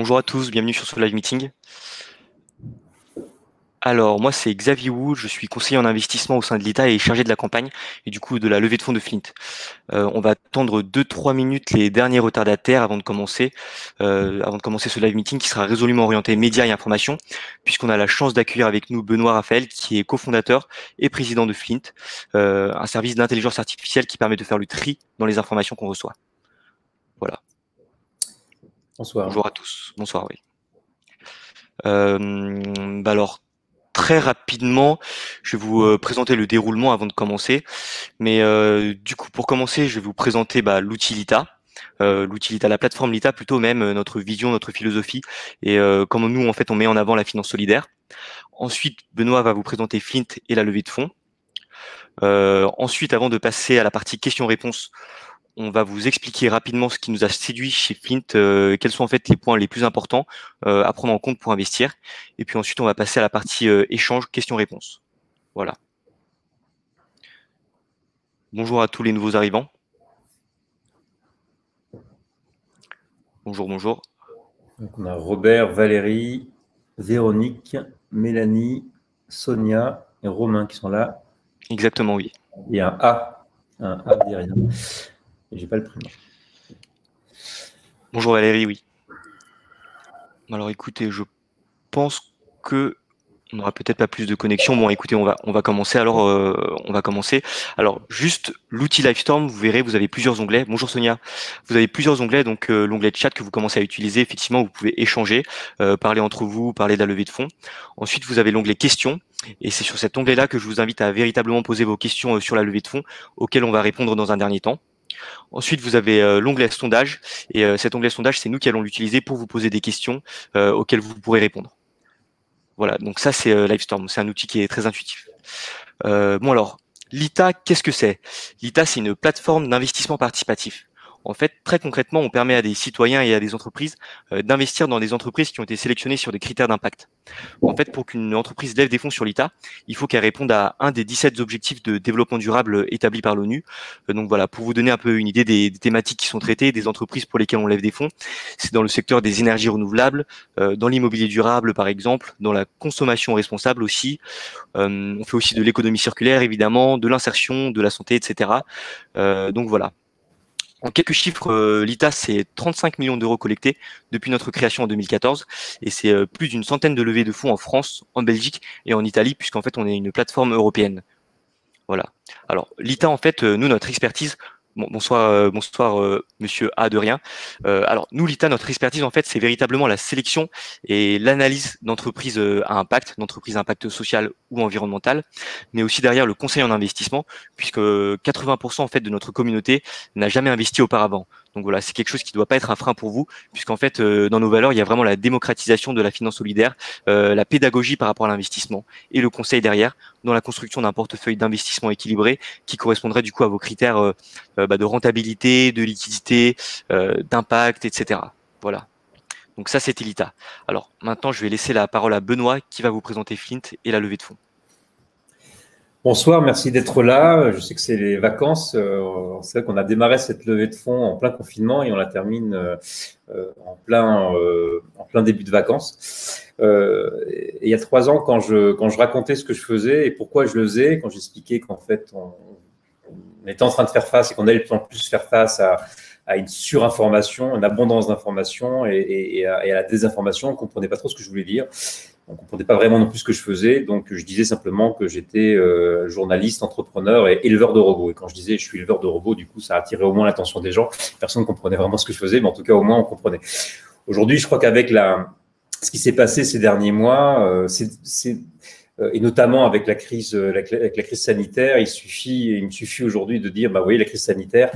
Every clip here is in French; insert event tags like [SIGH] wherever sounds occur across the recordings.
Bonjour à tous, bienvenue sur ce live meeting. Alors, moi, c'est Xavier Wu, je suis conseiller en investissement au sein de l'État et chargé de la campagne et du coup de la levée de fonds de Flint. Euh, on va attendre 2-3 minutes les derniers retardataires avant de commencer, euh, avant de commencer ce live meeting qui sera résolument orienté médias et information, puisqu'on a la chance d'accueillir avec nous Benoît Raphaël, qui est cofondateur et président de Flint, euh, un service d'intelligence artificielle qui permet de faire le tri dans les informations qu'on reçoit. Voilà. Bonsoir. Bonjour à tous. Bonsoir, oui. Bah alors, très rapidement, je vais vous euh, présenter le déroulement avant de commencer. Mais euh, du coup, pour commencer, je vais vous présenter bah, l'outil Lita. Euh, la plateforme Lita, plutôt même notre vision, notre philosophie et comment nous, en fait, on met en avant la finance solidaire. Ensuite, Benoît va vous présenter Flint et la levée de fonds. ensuite, avant de passer à la partie questions-réponses, on va vous expliquer rapidement ce qui nous a séduit chez Flint, euh, quels sont en fait les points les plus importants euh, à prendre en compte pour investir. Et puis ensuite, on va passer à la partie euh, échange, questions-réponses. Voilà. Bonjour à tous les nouveaux arrivants. Bonjour, bonjour. on a Robert, Valérie, Véronique, Mélanie, Sonia et Romain qui sont là. Exactement, oui. Il y a un A, un A derrière. Bonjour Valérie, oui. Alors écoutez, je pense que on n'aura peut-être pas plus de connexion. Bon, écoutez, on va on va commencer. Alors, euh, on va commencer. Alors, juste l'outil Livestorm, vous verrez, vous avez plusieurs onglets. Bonjour Sonia. Vous avez plusieurs onglets. Donc, euh, l'onglet chat que vous commencez à utiliser, effectivement, vous pouvez échanger, euh, parler entre vous, parler de la levée de fonds. Ensuite, vous avez l'onglet questions. Et c'est sur cet onglet-là que je vous invite à véritablement poser vos questions sur la levée de fonds, auxquelles on va répondre dans un dernier temps. Ensuite, vous avez euh, l'onglet sondage. Et euh, cet onglet sondage, c'est nous qui allons l'utiliser pour vous poser des questions euh, auxquelles vous pourrez répondre. Voilà, donc ça, c'est Livestorm. C'est un outil qui est très intuitif. bon alors, l'ITA, qu'est-ce que c'est? L'ITA, c'est une plateforme d'investissement participatif. En fait, très concrètement, on permet à des citoyens et à des entreprises euh, d'investir dans des entreprises qui ont été sélectionnées sur des critères d'impact. En fait, pour qu'une entreprise lève des fonds sur l'ITA, il faut qu'elle réponde à un des 17 objectifs de développement durable établis par l'ONU. Euh, donc voilà, pour vous donner un peu une idée des, thématiques qui sont traitées, des entreprises pour lesquelles on lève des fonds, c'est dans le secteur des énergies renouvelables, euh, dans l'immobilier durable par exemple, dans la consommation responsable aussi. on fait aussi de l'économie circulaire évidemment, de l'insertion, de la santé, etc. donc voilà. En quelques chiffres, euh, l'ITA, c'est 35 millions d'euros collectés depuis notre création en 2014 et c'est euh, plus d'une centaine de levées de fonds en France, en Belgique et en Italie puisqu'en fait on est une plateforme européenne. Voilà. Alors l'ITA, en fait, euh, nous, notre expertise, bonsoir, euh, bonsoir euh, Monsieur A de rien. Euh, alors nous, l'ITA, notre expertise en fait, c'est véritablement la sélection et l'analyse d'entreprises à impact, d'entreprises à impact social ou environnemental, mais aussi derrière le conseil en investissement, puisque 80% en fait de notre communauté n'a jamais investi auparavant. Donc voilà, c'est quelque chose qui ne doit pas être un frein pour vous, puisqu'en fait, euh, dans nos valeurs, il y a vraiment la démocratisation de la finance solidaire, euh, la pédagogie par rapport à l'investissement et le conseil derrière dans la construction d'un portefeuille d'investissement équilibré qui correspondrait du coup à vos critères euh, bah, de rentabilité, de liquidité, d'impact, etc. Voilà. Donc ça, c'était l'ITA. Alors maintenant, je vais laisser la parole à Benoît qui va vous présenter Flint et la levée de fonds. Bonsoir, merci d'être là. Je sais que c'est les vacances. Euh, c'est vrai qu'on a démarré cette levée de fonds en plein confinement et on la termine euh, en, plein, euh, en plein début de vacances. il y a trois ans, quand je, racontais ce que je faisais et pourquoi je le faisais, quand j'expliquais qu'en fait, on, était en train de faire face et qu'on allait de plus en plus faire face à, une surinformation, une abondance d'informations et, et, à, la désinformation, on ne comprenait pas trop ce que je voulais dire. On ne comprenait pas vraiment non plus ce que je faisais, donc je disais simplement que j'étais euh, journaliste, entrepreneur et éleveur de robots. Et quand je disais je suis éleveur de robots, du coup, ça attirait au moins l'attention des gens. Personne ne comprenait vraiment ce que je faisais, mais en tout cas, au moins, on comprenait. Aujourd'hui, je crois qu'avec la, ce qui s'est passé ces derniers mois, euh, euh, et notamment avec la crise, la crise sanitaire, il suffit, il me suffit aujourd'hui de dire, bah, vous voyez, la crise sanitaire,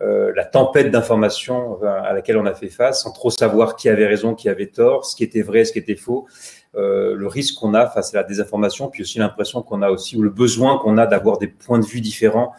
euh, la tempête d'informations à laquelle on a fait face, sans trop savoir qui avait raison, qui avait tort, ce qui était vrai, ce qui était faux. Euh, le risque qu'on a face à la désinformation, puis aussi l'impression qu'on a aussi, ou le besoin qu'on a d'avoir des points de vue différents,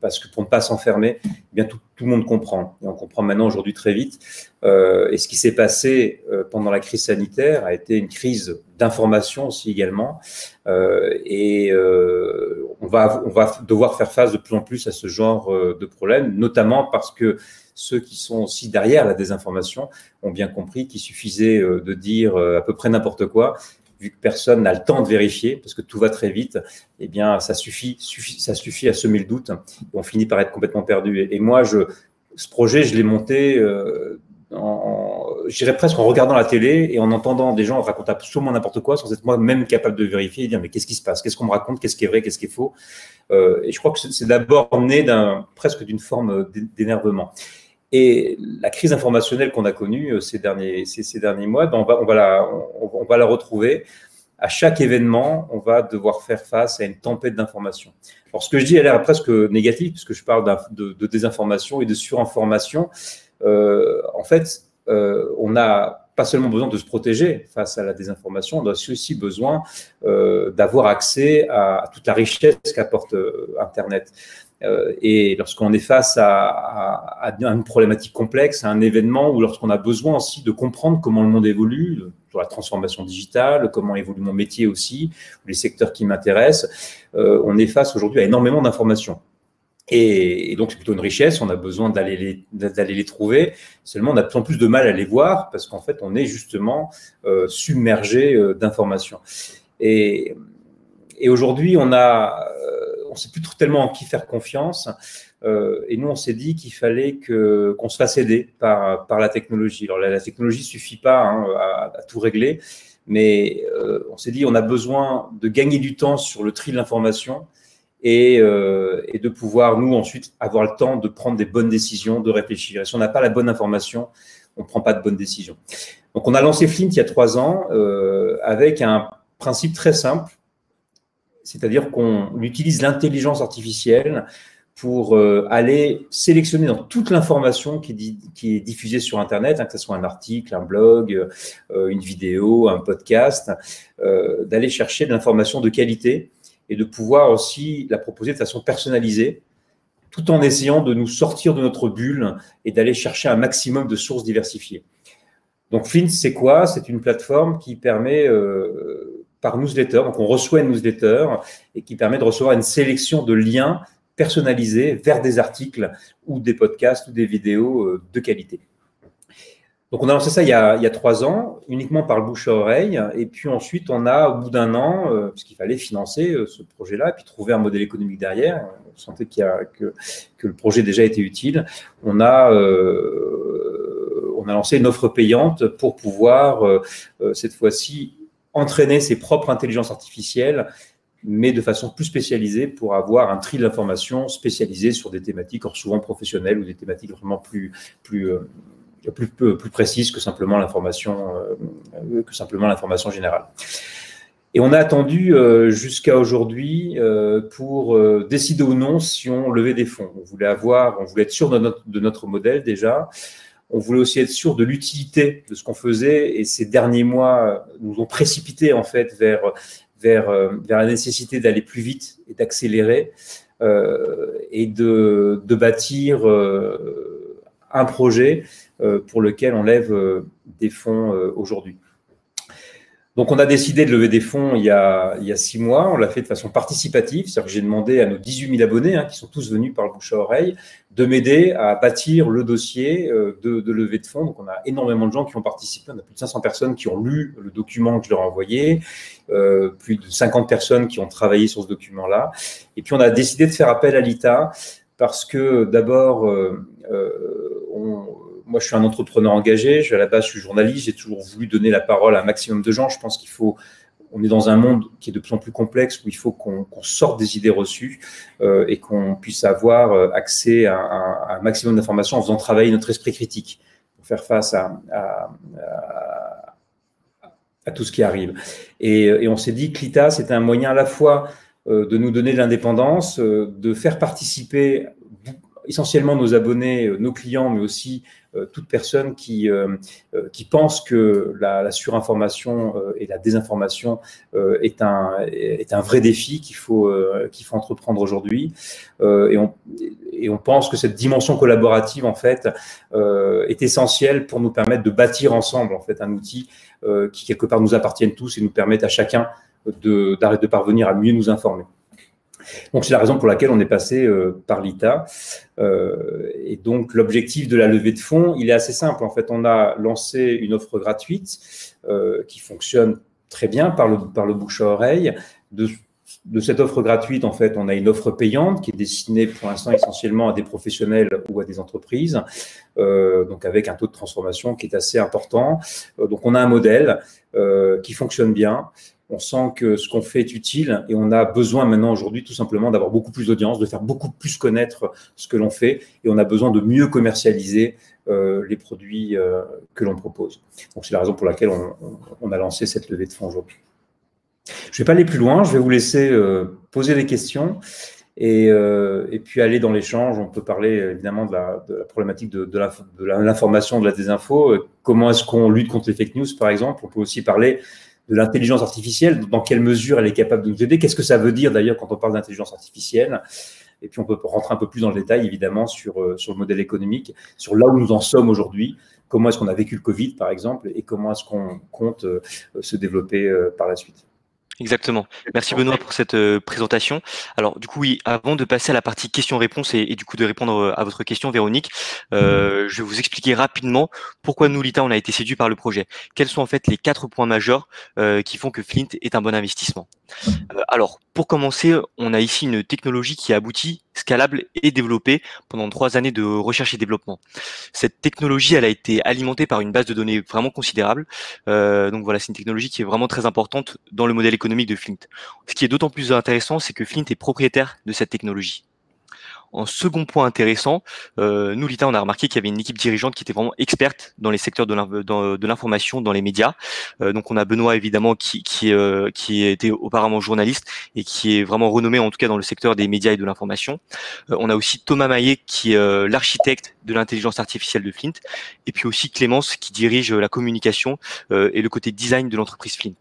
parce que pour ne pas s'enfermer, eh bien tout, tout le monde comprend. Et on comprend maintenant aujourd'hui très vite. Euh, et ce qui s'est passé euh, pendant la crise sanitaire a été une crise d'information aussi également. Euh, et euh, on, va, on va devoir faire face de plus en plus à ce genre euh, de problème, notamment parce que ceux qui sont aussi derrière la désinformation ont bien compris qu'il suffisait de dire à peu près n'importe quoi vu que personne n'a le temps de vérifier, parce que tout va très vite, eh bien, ça suffit, ça suffit à semer le doute. On finit par être complètement perdu. Et, moi, je, ce projet, je l'ai monté, euh, presque en regardant la télé et en entendant des gens raconter absolument n'importe quoi, sans être moi-même capable de vérifier et dire mais qu'est-ce qui se passe, qu'est-ce qu'on me raconte, qu'est-ce qui est vrai, qu'est-ce qui est faux? Euh, et je crois que c'est d'abord né presque d'une forme d'énervement. Et la crise informationnelle qu'on a connue euh, ces derniers, mois, ben, on, va, la, retrouver. À chaque événement, on va devoir faire face à une tempête d'informations. Alors, ce que je dis a l'air presque négatif, puisque je parle de, désinformation et de surinformation. Euh, en fait, euh, on n'a pas seulement besoin de se protéger face à la désinformation, on a aussi besoin d'avoir accès à, toute la richesse qu'apporte Internet. Euh, et lorsqu'on est face à, une problématique complexe, à un événement, ou lorsqu'on a besoin aussi de comprendre comment le monde évolue, sur la transformation digitale, comment évolue mon métier aussi, les secteurs qui m'intéressent, euh, on est face aujourd'hui à énormément d'informations. Et, donc, c'est plutôt une richesse, on a besoin d'aller les, les trouver. Seulement, on a de plus en plus de mal à les voir parce qu'en fait, on est justement euh, submergé d'informations. Et aujourd'hui, on a on ne sait plus tellement en qui faire confiance. Euh, et nous, on s'est dit qu'il fallait que, qu'on se fasse aider par, la technologie. Alors, la, technologie ne suffit pas hein, à, tout régler, mais euh, on s'est dit on a besoin de gagner du temps sur le tri de l'information et, euh, et, de pouvoir, nous, ensuite, avoir le temps de prendre des bonnes décisions, de réfléchir. Et si on n'a pas la bonne information, on ne prend pas de bonnes décisions. Donc, on a lancé Flint il y a trois ans avec un principe très simple c'est-à-dire qu'on utilise l'intelligence artificielle pour euh, aller sélectionner dans toute l'information qui, est diffusée sur Internet, hein, que ce soit un article, un blog, euh, une vidéo, un podcast, euh, d'aller chercher de l'information de qualité et de pouvoir aussi la proposer de façon personnalisée, tout en essayant de nous sortir de notre bulle et d'aller chercher un maximum de sources diversifiées. Donc Flint, c'est quoi? C'est une plateforme qui permet par newsletter. Donc, on reçoit une newsletter et qui permet de recevoir une sélection de liens personnalisés vers des articles ou des podcasts ou des vidéos euh, de qualité. Donc, on a lancé ça il y a, trois ans, uniquement par le bouche à oreille. Et puis ensuite, on a, au bout d'un an, euh, parce qu'il fallait financer euh, ce projet-là, et puis trouver un modèle économique derrière, on sentait qu'il y a, que, que le projet déjà était utile, on a, euh, on a lancé une offre payante pour pouvoir, cette fois-ci, entraîner ses propres intelligences artificielles, mais de façon plus spécialisée pour avoir un tri de l'information spécialisé sur des thématiques souvent professionnelles ou des thématiques vraiment plus, plus, euh, plus, plus, plus, précises que simplement l'information euh, que simplement l'information générale. Et on a attendu euh, jusqu'à aujourd'hui pour décider ou non si on levait des fonds. On voulait avoir, on voulait être sûr de notre modèle déjà. On voulait aussi être sûr de l'utilité de ce qu'on faisait et ces derniers mois nous ont précipité en fait vers, vers, euh, vers la nécessité d'aller plus vite et d'accélérer euh, et de, de bâtir euh, un projet euh, pour lequel on lève euh, des fonds aujourd'hui. Donc, on a décidé de lever des fonds il y a, il y a six mois. On l'a fait de façon participative. C'est-à-dire que j'ai demandé à nos 18 000 abonnés, hein, qui sont tous venus par le bouche à oreille, de m'aider à bâtir le dossier euh, de, de levée de fonds. Donc, on a énormément de gens qui ont participé. On a plus de 500 personnes qui ont lu le document que je leur ai envoyé, euh, plus de 50 personnes qui ont travaillé sur ce document-là. Et puis, on a décidé de faire appel à l'ITA parce que d'abord, euh, euh on moi, je suis un entrepreneur engagé. Je, à la base, je suis journaliste. J'ai toujours voulu donner la parole à un maximum de gens. Je pense qu'il faut. On est dans un monde qui est de plus en plus complexe où il faut qu'on qu sorte des idées reçues euh, et qu'on puisse avoir euh, accès à, un maximum d'informations en faisant travailler notre esprit critique pour faire face à, à, tout ce qui arrive. Et, et on s'est dit que l'ITA, c'était un moyen à la fois euh, de nous donner de l'indépendance, euh, de faire participer essentiellement nos abonnés, nos clients, mais aussi toute personne qui, qui pense que la, surinformation et la désinformation est, un, est un vrai défi qu'il faut, qu'il faut entreprendre aujourd'hui. et, on, et on pense que cette dimension collaborative, en fait, est essentielle pour nous permettre de bâtir ensemble, en fait, un outil qui, quelque part, nous appartienne tous et nous permette à chacun de, de parvenir à mieux nous informer. Donc c'est la raison pour laquelle on est passé euh, par l'ITA. Euh, et donc l'objectif de la levée de fonds, il est assez simple. En fait, on a lancé une offre gratuite euh, qui fonctionne très bien par le, par le bouche à oreille. De, de cette offre gratuite, en fait, on a une offre payante qui est destinée pour l'instant essentiellement à des professionnels ou à des entreprises, donc avec un taux de transformation qui est assez important. donc on a un modèle qui fonctionne bien on sent que ce qu'on fait est utile et on a besoin maintenant aujourd'hui tout simplement d'avoir beaucoup plus d'audience, de faire beaucoup plus connaître ce que l'on fait et on a besoin de mieux commercialiser euh, les produits euh, que l'on propose. Donc c'est la raison pour laquelle on, a lancé cette levée de fonds aujourd'hui. Je ne vais pas aller plus loin, je vais vous laisser euh, poser des questions et, puis aller dans l'échange. On peut parler évidemment de la, problématique de, de l'information, de, la désinfo. Comment est-ce qu'on lutte contre les fake news, par exemple? On peut aussi parler de l'intelligence artificielle, dans quelle mesure elle est capable de nous aider, qu'est-ce que ça veut dire d'ailleurs quand on parle d'intelligence artificielle, et puis on peut rentrer un peu plus dans le détail évidemment sur, euh, sur le modèle économique, sur là où nous en sommes aujourd'hui, comment est-ce qu'on a vécu le Covid par exemple, et comment est-ce qu'on compte euh, se développer euh, par la suite. Exactement. Merci Benoît pour cette euh, présentation. Alors du coup oui, avant de passer à la partie questions-réponses et, du coup de répondre euh, à votre question Véronique, euh, je vais vous expliquer rapidement pourquoi nous Lita on a été séduit par le projet. Quels sont en fait les quatre points majeurs qui font que Flint est un bon investissement? alors pour commencer, on a ici une technologie qui aboutit scalable et développée pendant trois années de recherche et développement. Cette technologie, elle a été alimentée par une base de données vraiment considérable. Euh, donc voilà, c'est une technologie qui est vraiment très importante dans le modèle économique de Flint. Ce qui est d'autant plus intéressant, c'est que Flint est propriétaire de cette technologie. En second point intéressant, euh, nous, l'ITA, on a remarqué qu'il y avait une équipe dirigeante qui était vraiment experte dans les secteurs de l'information, dans les médias. Euh, donc, on a Benoît, évidemment, qui, qui, euh, qui était auparavant journaliste et qui est vraiment renommé, en tout cas, dans le secteur des médias et de l'information. Euh, on a aussi Thomas Maillet, qui est euh, l'architecte de l'intelligence artificielle de Flint. Et puis aussi Clémence, qui dirige la communication et le côté design de l'entreprise Flint.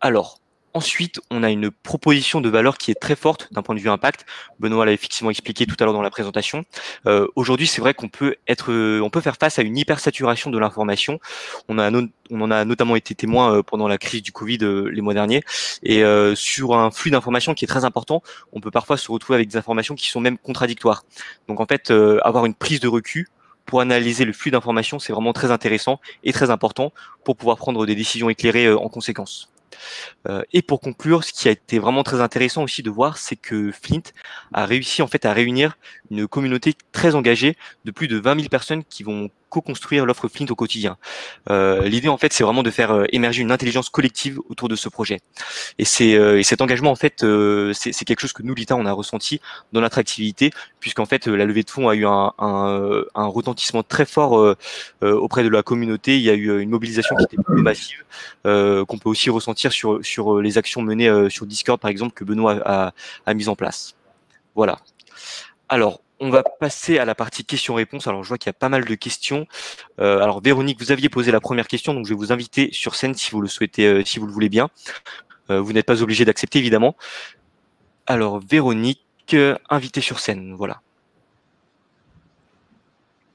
alors, Ensuite, on a une proposition de valeur qui est très forte d'un point de vue impact. Benoît l'a effectivement expliqué tout à l'heure dans la présentation. Euh, aujourd'hui, c'est vrai qu'on peut être, on peut faire face à une hypersaturation de l'information. On on en a notamment été témoin euh, pendant la crise du Covid euh, les mois derniers. Et sur un flux d'informations qui est très important, on peut parfois se retrouver avec des informations qui sont même contradictoires. Donc en fait, avoir une prise de recul pour analyser le flux d'informations, c'est vraiment très intéressant et très important pour pouvoir prendre des décisions éclairées en conséquence. Euh, et pour conclure, ce qui a été vraiment très intéressant aussi de voir, c'est que Flint a réussi en fait à réunir une communauté très engagée de plus de 20 000 personnes qui vont co-construire l'offre Flint au quotidien. Euh, L'idée en fait, c'est vraiment de faire euh, émerger une intelligence collective autour de ce projet. Et euh, cet engagement en fait, c'est quelque chose que nous l'ITA on a ressenti dans notre activité, puisqu'en fait la levée de fonds a eu un, un, un retentissement très fort auprès de la communauté. Il y a eu une mobilisation qui était plus massive, qu'on peut aussi ressentir sur sur les actions menées sur Discord par exemple que Benoît a, a mis en place. Voilà. Alors, on va passer à la partie questions-réponses. Alors, je vois qu'il y a pas mal de questions. Euh, alors, Véronique, vous aviez posé la première question, donc je vais vous inviter sur scène si vous le souhaitez, euh, si vous le voulez bien. Euh, vous n'êtes pas obligé d'accepter, évidemment. Alors, Véronique, invitée sur scène, voilà.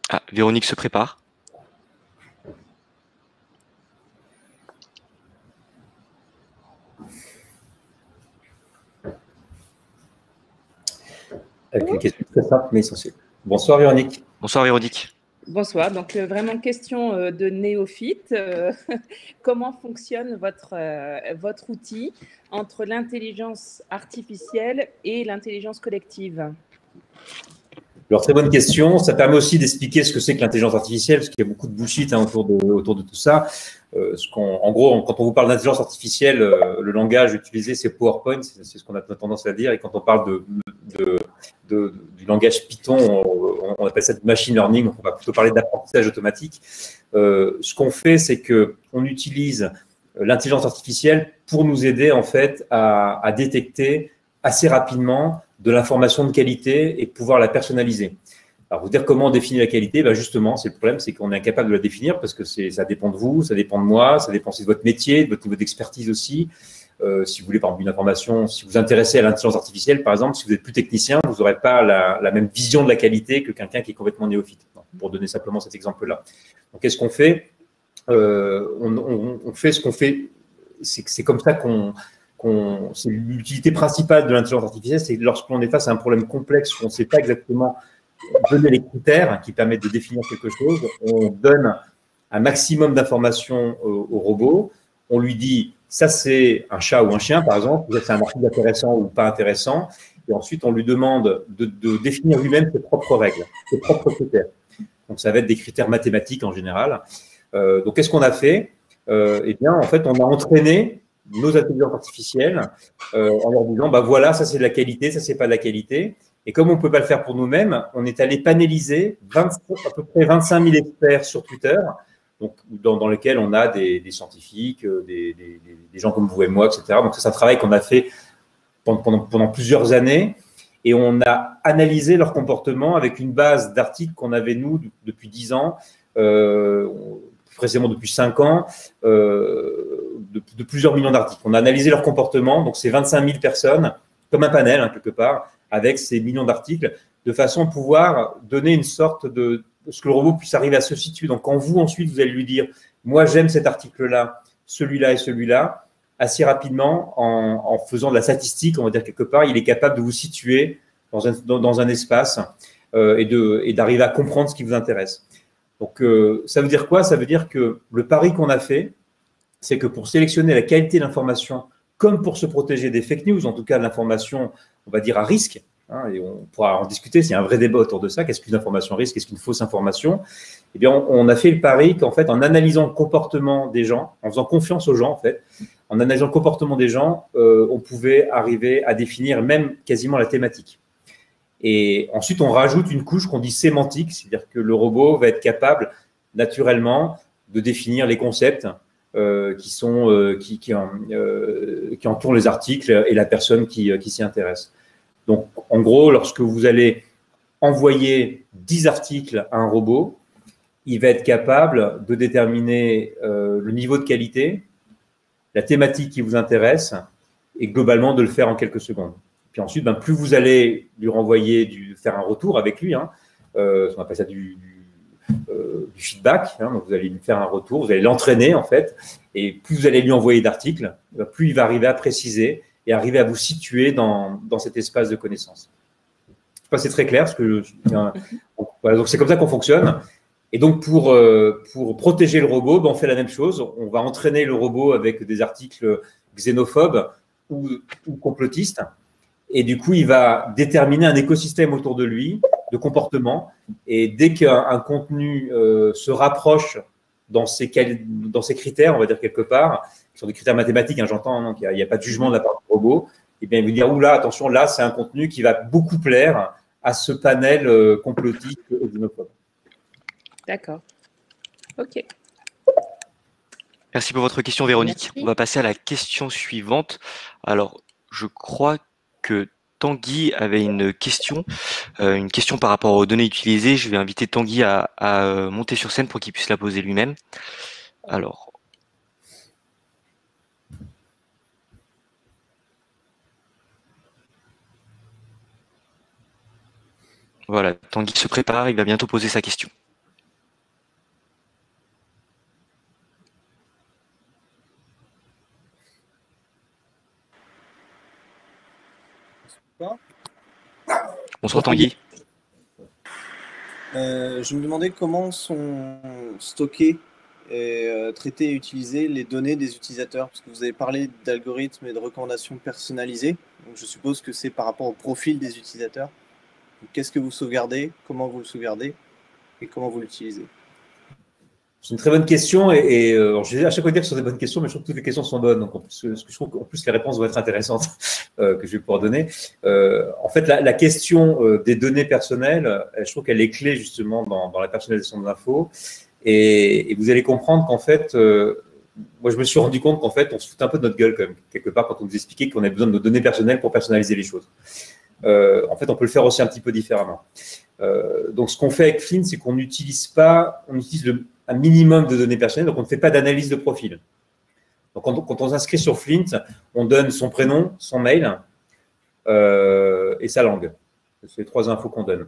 Ah, Véronique se prépare. Avec une question très simple mais essentielle. Bonsoir Véronique. Bonsoir Véronique. Bonsoir. Donc, euh, vraiment question euh, de néophyte. Euh, [LAUGHS] comment fonctionne votre, votre outil entre l'intelligence artificielle et l'intelligence collective? Alors, très bonne question. Ça permet aussi d'expliquer ce que c'est que l'intelligence artificielle, parce qu'il y a beaucoup de bullshit hein, autour, de, autour de tout ça. Euh, ce en gros, quand on vous parle d'intelligence artificielle, le langage utilisé, c'est PowerPoint, c'est ce qu'on a tendance à dire. Et quand on parle de, de, du langage Python, on, appelle ça du machine learning, donc on va plutôt parler d'apprentissage automatique. Euh, ce qu'on fait, c'est que on utilise l'intelligence artificielle pour nous aider en fait à, détecter assez rapidement de l'information de qualité et pouvoir la personnaliser. Alors, vous dire comment on définit la qualité, ben justement, c'est le problème, c'est qu'on est incapable de la définir parce que ça dépend de vous, ça dépend de moi, ça dépend aussi de votre métier, de votre niveau d'expertise aussi. Euh, si vous voulez, par exemple, une information, si vous vous intéressez à l'intelligence artificielle, par exemple, si vous êtes plus technicien, vous n'aurez pas la, même vision de la qualité que quelqu'un qui est complètement néophyte, pour donner simplement cet exemple-là. Donc, qu'est-ce qu'on fait? Euh, on, fait ce qu'on fait, c'est comme ça qu'on c'est l'utilité principale de l'intelligence artificielle, c'est lorsqu'on est face à un problème complexe, on ne sait pas exactement donner les critères qui permettent de définir quelque chose, on donne un maximum d'informations au, robot, on lui dit ça c'est un chat ou un chien par exemple, c'est un article intéressant ou pas intéressant, et ensuite on lui demande de, définir lui-même ses propres règles, ses propres critères. Donc ça va être des critères mathématiques en général. Euh, donc qu'est-ce qu'on a fait? Euh, Eh bien en fait on a entraîné nos intelligences artificielles euh, en leur disant bah voilà ça c'est de la qualité, ça c'est pas de la qualité. Et comme on ne peut pas le faire pour nous-mêmes, on est allé panéliser 20, à peu près 25 000 experts sur Twitter, donc, dans, lesquels on a des, scientifiques, euh, des, gens comme vous et moi, etc. Donc, c'est un travail qu'on a fait pendant, plusieurs années. Et on a analysé leur comportement avec une base d'articles qu'on avait, nous, depuis 10 ans, euh, précisément depuis 5 ans, euh, de, de, plusieurs millions d'articles. On a analysé leur comportement, donc c'est 25 000 personnes, comme un panel, hein, quelque part, avec ces millions d'articles, de façon à pouvoir donner une sorte de ce que le robot puisse arriver à se situer. Donc, quand vous ensuite vous allez lui dire, moi j'aime cet article-là, celui-là et celui-là, assez rapidement, en, faisant de la statistique, on va dire quelque part, il est capable de vous situer dans un, dans un espace euh, et, de, et d'arriver à comprendre ce qui vous intéresse. Donc, euh, ça veut dire quoi? Ça veut dire que le pari qu'on a fait, c'est que pour sélectionner la qualité de l'information, comme pour se protéger des fake news, en tout cas de l'information on va dire, à risque. Hein, et on pourra en discuter, c'est un vrai débat autour de ça. Qu'est-ce qu'une information à risque Qu'est-ce qu'une fausse information? Eh bien, on, a fait le pari qu'en fait, en analysant le comportement des gens, en faisant confiance aux gens, en fait, en analysant le comportement des gens, euh, on pouvait arriver à définir même quasiment la thématique. Et ensuite, on rajoute une couche qu'on dit sémantique, c'est-à-dire que le robot va être capable naturellement de définir les concepts, euh, euh, qui, entourent les articles et la personne qui, qui s'y intéresse. Donc, en gros, lorsque vous allez envoyer 10 articles à un robot, il va être capable de déterminer le niveau de qualité, la thématique qui vous intéresse et globalement de le faire en quelques secondes. Puis ensuite, ben, plus vous allez lui renvoyer, faire un retour avec lui, hein, on appelle ça du, euh, feedback. Hein, donc vous allez lui faire un retour, vous allez l'entraîner en fait, et plus vous allez lui envoyer d'articles, euh, plus il va arriver à préciser et arriver à vous situer dans, dans cet espace de connaissance. Je sais pas c'est très clair, parce que [LAUGHS] voilà, donc c'est comme ça qu'on fonctionne. Et donc pour, euh, pour protéger le robot, ben on fait la même chose. On va entraîner le robot avec des articles xénophobes ou, ou complotistes. Et du coup, il va déterminer un écosystème autour de lui de comportement. Et dès qu'un contenu euh, se rapproche dans ces, dans ces critères, on va dire quelque part, qui sont des critères mathématiques, hein, j'entends, hein, il n'y a, pas de jugement de la part du robot, et eh bien il veut dire, oula, attention, là, c'est un contenu qui va beaucoup plaire à ce panel euh, complotiste D'accord. OK. Merci pour votre question, Véronique. On va passer à la question suivante. Alors, je crois que Tanguy avait une question, euh, une question par rapport aux données utilisées. Je vais inviter Tanguy à, euh, monter sur scène pour qu'il puisse la poser lui-même. Alors. Voilà, Tanguy se prépare, il va bientôt poser sa question. Bonsoir Tanguy. Euh, je me demandais comment sont stockées et euh, traitées et utilisées les données des utilisateurs, parce que vous avez parlé d'algorithmes et de recommandations personnalisées. Donc je suppose que c'est par rapport au profil des utilisateurs. Qu'est-ce que vous sauvegardez, comment vous le sauvegardez et comment vous l'utilisez? C'est une très bonne question et, et euh, je vais à chaque fois dire que ce sont des bonnes questions, mais je trouve que toutes les questions sont bonnes. Donc, en plus, je trouve qu'en plus les réponses vont être intéressantes [LAUGHS] euh, que je vais pouvoir donner. Euh, en fait, la, la question euh, des données personnelles, euh, je trouve qu'elle est clé justement dans, dans la personnalisation de l'info. Et, et, vous allez comprendre qu'en fait, moi, je me suis rendu compte qu'en fait, on se fout un peu de notre gueule quand même quelque part quand on nous expliquait qu'on avait besoin de nos données personnelles pour personnaliser les choses. en fait, on peut le faire aussi un petit peu différemment. donc, ce qu'on fait avec Flint, c'est qu'on n'utilise pas, on utilise un minimum de données personnelles, donc on ne fait pas d'analyse de profil. Donc, quand, on s'inscrit sur Flint, on donne son prénom, son mail et sa langue. C'est les trois infos qu'on donne.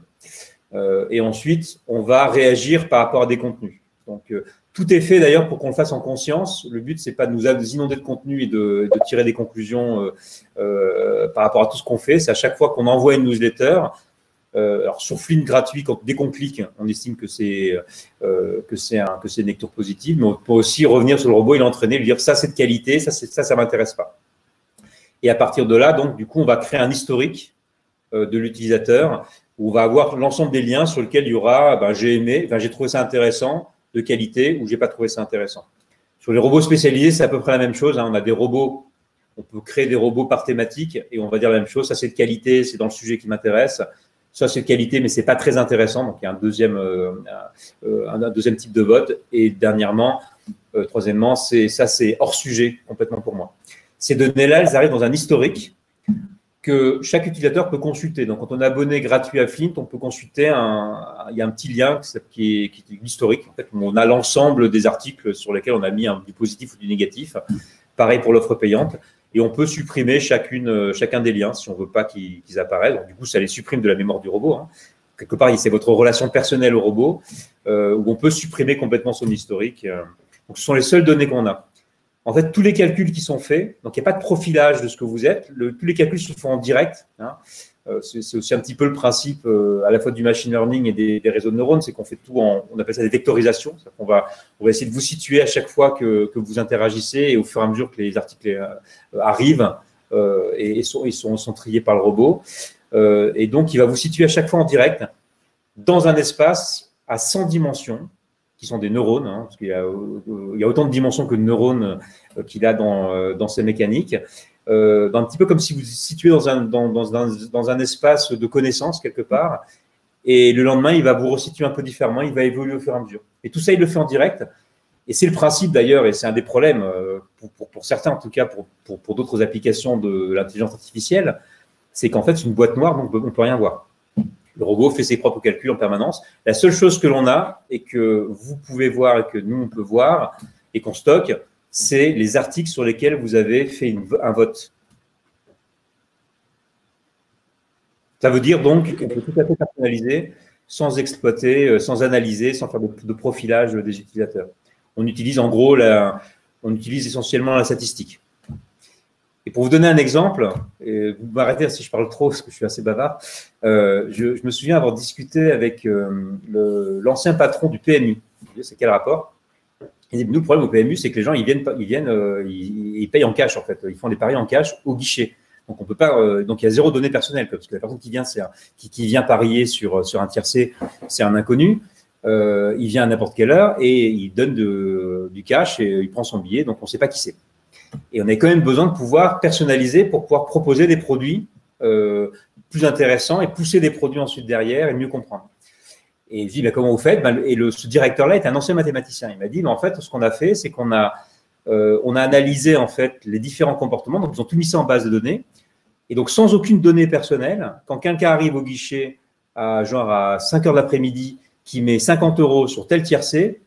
et ensuite, on va réagir par rapport à des contenus. Donc, tout est fait d'ailleurs pour qu'on le fasse en conscience. Le but, c'est pas de nous inonder de contenu et de, tirer des conclusions euh, euh, par rapport à tout ce qu'on fait. C'est à chaque fois qu'on envoie une newsletter. Euh, alors sur Flynn gratuit, dès qu'on clique, on estime que c'est que c'est une lecture positive, mais on peut aussi revenir sur le robot et l'entraîner, lui dire ça c'est de qualité, ça ça ça m'intéresse pas. Et à partir de là, donc du coup, on va créer un historique de l'utilisateur où on va avoir l'ensemble des liens sur lesquels il y aura ben, j'ai aimé, j'ai trouvé ça intéressant, de qualité ou j'ai pas trouvé ça intéressant. Sur les robots spécialisés, c'est à peu près la même chose. Hein. On a des robots, on peut créer des robots par thématique et on va dire la même chose. Ça, c'est de qualité, c'est dans le sujet qui m'intéresse. Ça, c'est de qualité, mais c'est pas très intéressant. Donc, il y a un deuxième, euh, euh, un deuxième type de vote. Et dernièrement, euh, troisièmement, ça, c'est hors sujet complètement pour moi. Ces données-là, elles arrivent dans un historique que chaque utilisateur peut consulter. Donc, quand on est abonné gratuit à Flint, on peut consulter un, il y a un petit lien qui est, qui est historique, on a l'ensemble des articles sur lesquels on a mis du positif ou du négatif. Pareil pour l'offre payante. Et on peut supprimer chacune, chacun des liens si on veut pas qu'ils apparaissent. Donc, du coup, ça les supprime de la mémoire du robot. Hein. Quelque part, c'est votre relation personnelle au robot, euh, où on peut supprimer complètement son historique. Donc, ce sont les seules données qu'on a. En fait, tous les calculs qui sont faits, donc il n'y a pas de profilage de ce que vous êtes, tous les calculs se font en direct. Hein. Euh, c'est aussi un petit peu le principe euh, à la fois du machine learning et des, réseaux de neurones, c'est qu'on fait tout en, on appelle ça des vectorisations. On va, on va essayer de vous situer à chaque fois que, que, vous interagissez et au fur et à mesure que les articles euh, arrivent et, sont, ils sont, sont, triés par le robot. et donc, il va vous situer à chaque fois en direct dans un espace à 100 dimensions qui sont des neurones, hein, parce qu'il y, a autant de dimensions que de neurones qu'il a dans, dans ces mécaniques. Euh, un petit peu comme si vous vous situez dans un, dans, dans, dans un espace de connaissance quelque part, et le lendemain, il va vous resituer un peu différemment, il va évoluer au fur et à mesure. Et tout ça, il le fait en direct. Et c'est le principe d'ailleurs, et c'est un des problèmes, pour, pour, pour, certains en tout cas, pour, pour, pour d'autres applications de l'intelligence artificielle, c'est qu'en fait, c'est une boîte noire, donc on ne peut rien voir. Le robot fait ses propres calculs en permanence. La seule chose que l'on a et que vous pouvez voir et que nous, on peut voir et qu'on stocke, c'est les articles sur lesquels vous avez fait un vote. Ça veut dire donc qu'on peut tout à fait personnaliser sans exploiter, euh, sans analyser, sans faire de, profilage des utilisateurs. On utilise en gros, on utilise essentiellement la statistique. Et pour vous donner un exemple, vous m'arrêtez si je parle trop parce que je suis assez bavard, euh, je, me souviens avoir discuté avec euh, l'ancien patron du PMU. C'est quel rapport? Nous, le problème au PMU, c'est que les gens, ils viennent, ils, viennent euh, ils, ils, payent en cash, en fait. Ils font des paris en cash au guichet. Donc, on peut pas, euh, donc il y a zéro donnée personnelle, parce que la personne qui vient, qui, qui, vient parier sur, sur un tiercé, c'est un inconnu. il vient à n'importe quelle heure et il donne de, du cash et il prend son billet, donc on ne sait pas qui c'est. Et on a quand même besoin de pouvoir personnaliser pour pouvoir proposer des produits euh, plus intéressants et pousser des produits ensuite derrière et mieux comprendre. Et je dis, bah, comment vous faites? Ben, Et le, ce directeur-là est un ancien mathématicien. Il m'a dit, mais en fait, ce qu'on a fait, c'est qu'on a, euh, a analysé en fait les différents comportements. Donc, ils ont tout mis ça en base de données. Et donc, sans aucune donnée personnelle, quand quelqu'un arrive au guichet à genre à 5 heures de l'après-midi, qui met 50 euros sur tel tiercé,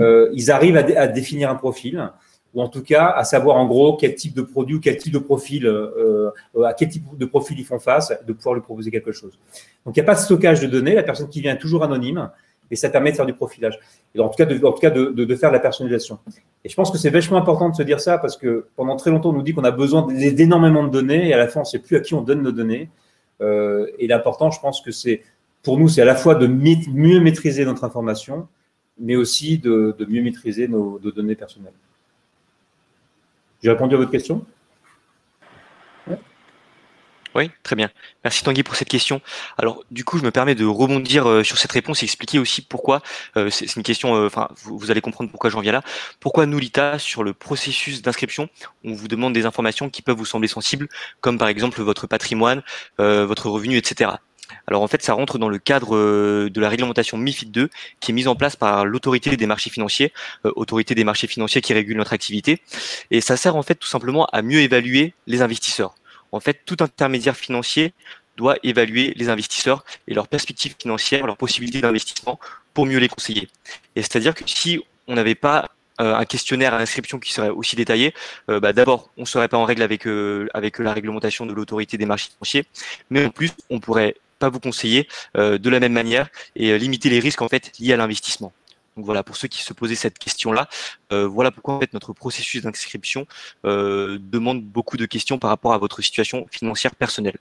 euh, ils arrivent à, définir un profil ou en tout cas à savoir en gros quel type de produit ou quel type de profil, euh, euh, à quel type de profil ils font face, de pouvoir lui proposer quelque chose. Donc il n'y a pas de stockage de données, la personne qui vient est toujours anonyme et ça permet de faire du profilage. Et en tout cas, de, faire de la personnalisation. Et je pense que c'est vachement important de se dire ça parce que pendant très longtemps, on nous dit qu'on a besoin d'énormément de données et à la fin, on ne sait plus à qui on donne nos données. Euh, et l'important, je pense que c'est, pour nous, c'est à la fois de mieux maîtriser notre information, mais aussi de mieux maîtriser nos données personnelles. J'ai répondu à votre question oui, très bien. Merci Tanguy pour cette question. Alors, du coup, je me permets de rebondir euh, sur cette réponse et expliquer aussi pourquoi. Euh, c'est une question. Euh, enfin, vous, allez comprendre pourquoi j'en viens là. Pourquoi nous, l'ITA, sur le processus d'inscription, on vous demande des informations qui peuvent vous sembler sensibles, comme par exemple votre patrimoine, votre revenu, etc. Alors en fait, ça rentre dans le cadre euh, de la réglementation MIFID 2 qui est mise en place par l'autorité des marchés financiers, euh, autorité des marchés financiers qui régule notre activité. Et ça sert en fait tout simplement à mieux évaluer les investisseurs. En fait, tout intermédiaire financier doit évaluer les investisseurs et leurs perspectives financières, leurs possibilités d'investissement pour mieux les conseiller. Et c'est-à-dire que si on n'avait pas euh, un questionnaire à inscription qui serait aussi détaillé, euh, bah, d'abord, on ne serait pas en règle avec, euh, avec la réglementation de l'autorité des marchés financiers, mais en plus, on pourrait pas vous conseiller de la même manière et limiter les risques en fait liés à l'investissement. Donc voilà, pour ceux qui se posaient cette question-là, voilà pourquoi en fait notre processus d'inscription demande beaucoup de questions par rapport à votre situation financière personnelle.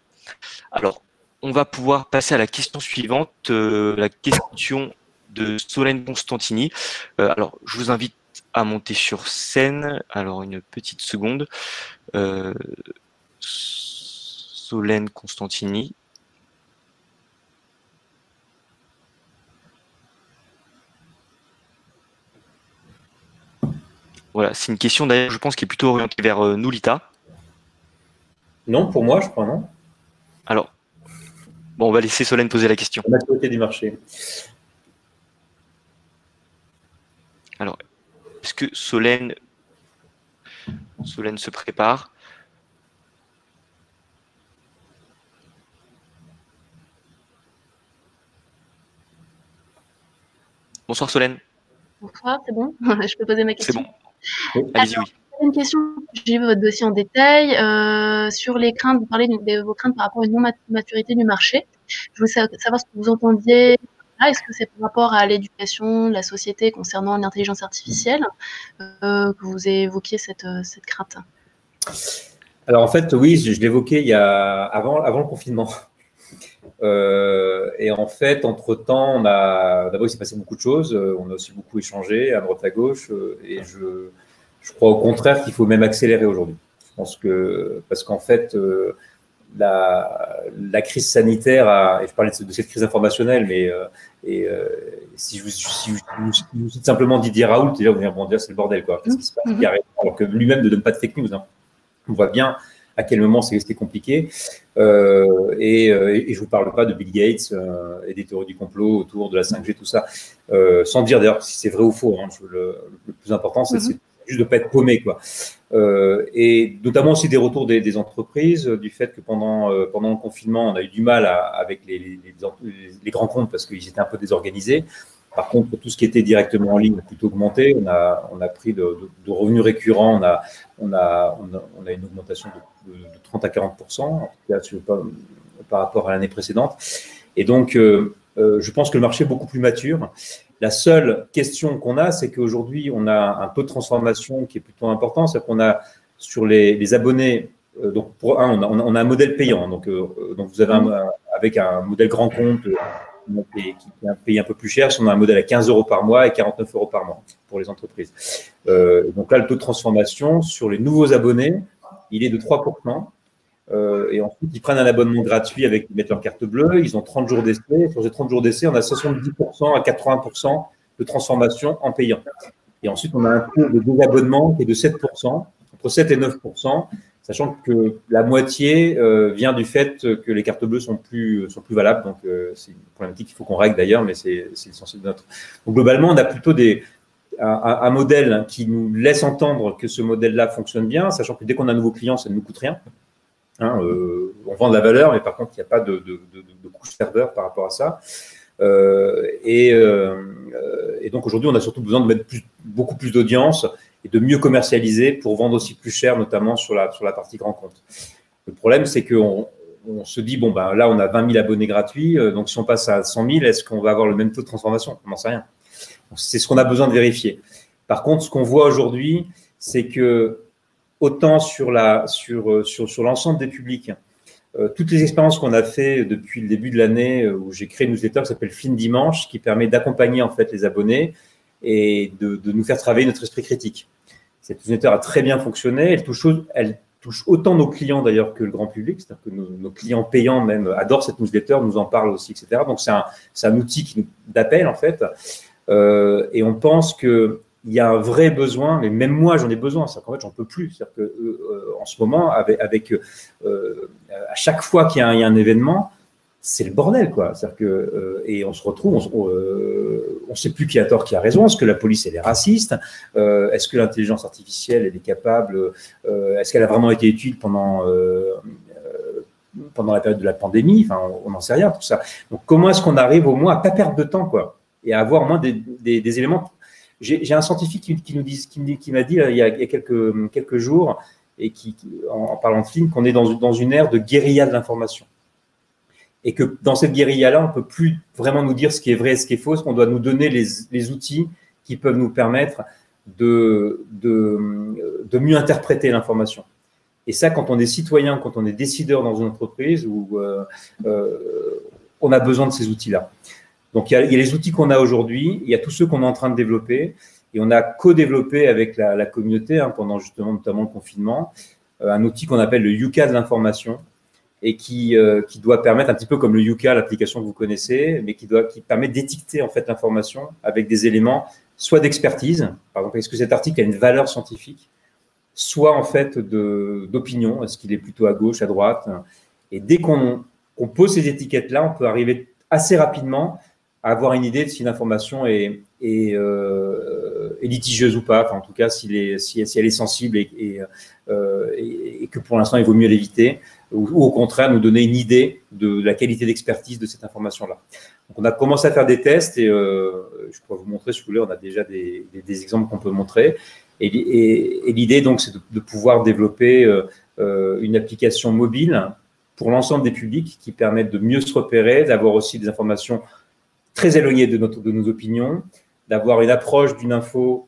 Alors, on va pouvoir passer à la question suivante, la question de Solène Constantini. alors, je vous invite à monter sur scène. Alors une petite seconde. Euh, Solène Constantini. Voilà, c'est une question d'ailleurs, je pense, qui est plutôt orientée vers euh, Nulita. Non, pour moi, je crois, non. Alors, bon, on va laisser Solène poser la question. La côté du marché. Alors, est-ce que Solène, Solène se prépare? Bonsoir Solène. Bonsoir, c'est bon? [LAUGHS] Je peux poser ma question? C'est bon. Allez-y, oui. Une question, j'ai vu votre dossier en détail. Euh, sur les craintes, vous parlez de, vos craintes par rapport à une non-maturité du marché. Je voulais savoir ce que vous entendiez est-ce que c'est par rapport à l'éducation de la société concernant l'intelligence artificielle euh, que vous évoquiez cette, euh, cette crainte? Alors en fait, oui, je, l'évoquais il y a avant, avant le confinement. Euh, et en fait, entre-temps, on a d'abord il s'est passé beaucoup de choses. On a aussi beaucoup échangé à droite à gauche. Et je, je crois au contraire qu'il faut même accélérer aujourd'hui. Je pense que parce qu'en fait, la, la, crise sanitaire a, et je parlais de, cette crise informationnelle, mais euh, et, euh, si, je, si, vous cite simplement Didier Raoult, déjà vous allez dire c'est le bordel, quoi. Qu'est-ce qui se passe? Mmh. Alors que lui-même ne donne pas de fake news. Hein. On voit bien à quel moment c'est compliqué. Euh, et, et, je vous parle pas de Bill Gates et des théories du complot autour de la 5G, tout ça, sans dire d'ailleurs si c'est vrai ou faux. Hein. Le, le, plus important, c'est mmh juste de pas être paumé, quoi. Euh, et notamment aussi des retours des, des entreprises, euh, du fait que pendant, euh, pendant le confinement, on a eu du mal à, avec les, les, les, grands comptes parce qu'ils étaient un peu désorganisés. Par contre, tout ce qui était directement en ligne a plutôt augmenté. On a, on a pris de, revenus récurrents, on a, on a, on a, une augmentation de, 30 à 40% en tout cas, par, par rapport à l'année précédente. Et donc, euh, je pense que le marché est beaucoup plus mature. La seule question qu'on a, c'est qu'aujourd'hui, on a un taux de transformation qui est plutôt important. C'est qu'on a sur les, abonnés, euh, donc pour un, on a, un modèle payant. Donc, euh, donc vous avez avec un modèle grand compte euh, qui est un pays un peu plus cher, si on a un modèle à 15 euros par mois et 49 euros par mois pour les entreprises. donc là, le taux de transformation sur les nouveaux abonnés, il est de 3%. Euh, et ensuite, ils prennent un abonnement gratuit avec, ils mettent leur carte bleue, ils ont 30 jours d'essai. Sur ces 30 jours d'essai, on a 70% à 80% de transformation en payant. Et ensuite, on a un taux de désabonnement qui est de 7%, entre 7 et 9%, sachant que la moitié euh, vient du fait que les cartes bleues sont plus, sont plus valables. Donc, euh, c'est une problématique qu'il faut qu'on règle d'ailleurs, mais c'est l'essentiel de notre. Globalement, on a plutôt des, un, modèle qui nous laisse entendre que ce modèle-là fonctionne bien, sachant que dès qu'on a un nouveau client, ça ne nous coûte rien. Hein, euh, on vend de la valeur, mais par contre, il n'y a pas de, de, de, coût serveur par rapport à ça. Et, donc aujourd'hui, on a surtout besoin de mettre beaucoup plus d'audience et de mieux commercialiser pour vendre aussi plus cher, notamment sur la, sur la partie grand compte. Le problème, c'est qu'on on se dit, bon, ben, là, on a 20 000 abonnés gratuits, donc si on passe à 100 000, est-ce qu'on va avoir le même taux de transformation? On n'en sait rien. C'est ce qu'on a besoin de vérifier. Par contre, ce qu'on voit aujourd'hui, c'est que autant sur sur euh, sur, sur l'ensemble des publics. Euh, toutes les expériences qu'on a fait depuis le début de l'année, euh, où j'ai créé une newsletter qui s'appelle Fin Dimanche, qui permet d'accompagner en fait les abonnés et de, nous faire travailler notre esprit critique. Cette newsletter a très bien fonctionné. Elle touche, autant nos clients d'ailleurs que le grand public, c'est-à-dire que nos, clients payants même adorent cette newsletter, nous en parlent aussi, etc. Donc c'est un, outil d'appel en fait. Euh, et on pense que il y a un vrai besoin, mais même moi j'en ai besoin, c'est qu'en fait j'en peux plus. C'est-à-dire que euh, en ce moment, avec, euh, à chaque fois qu'il y, a un événement, c'est le bordel, quoi. C'est-à-dire que euh, et on se retrouve, on, ne sait plus qui a tort, qui a raison. Est-ce que la police elle est raciste? Est-ce que l'intelligence artificielle elle est capable Est-ce qu'elle a vraiment été utile pendant pendant la période de la pandémie? Enfin, on n'en sait rien tout ça. Donc, comment est-ce qu'on arrive au moins à pas perdre de temps, quoi, et à avoir au moins des, des, des éléments? J'ai un scientifique qui, nous dit, qui, m'a dit il y a, il y a quelques, quelques jours et qui, en, parlant de film, qu'on est dans, dans une ère de guérilla de l'information et que dans cette guérilla-là, on ne peut plus vraiment nous dire ce qui est vrai et ce qui est faux, qu'on doit nous donner les, outils qui peuvent nous permettre de, mieux interpréter l'information. Et ça, quand on est citoyen, quand on est décideur dans une entreprise, où, euh, euh, on a besoin de ces outils-là. Donc, il y, a, les outils qu'on a aujourd'hui, il y a tous ceux qu'on est en train de développer, et on a co-développé avec la, communauté, hein, pendant justement notamment le confinement, euh, un outil qu'on appelle le Yuka de l'information, et qui, euh, qui doit permettre, un petit peu comme le Yuka, l'application que vous connaissez, mais qui, doit, qui permet d'étiqueter en fait l'information avec des éléments soit d'expertise, par exemple, est-ce que cet article a une valeur scientifique, soit en fait d'opinion, est-ce qu'il est plutôt à gauche, à droite? Et dès qu'on pose ces étiquettes-là, on peut arriver assez rapidement à avoir une idée de si l'information est, est, euh, est, litigieuse ou pas, en tout cas si, elle est sensible euh, et que pour l'instant il vaut mieux l'éviter, ou, au contraire nous donner une idée de la qualité d'expertise de cette information-là. Donc on a commencé à faire des tests et euh, je pourrais vous montrer si vous voulez, on a déjà des, exemples qu'on peut montrer. Et, l'idée donc c'est de, pouvoir développer euh, une application mobile pour l'ensemble des publics qui permettent de mieux se repérer, d'avoir aussi des informations très éloignées de nos opinions, d'avoir une approche d'une info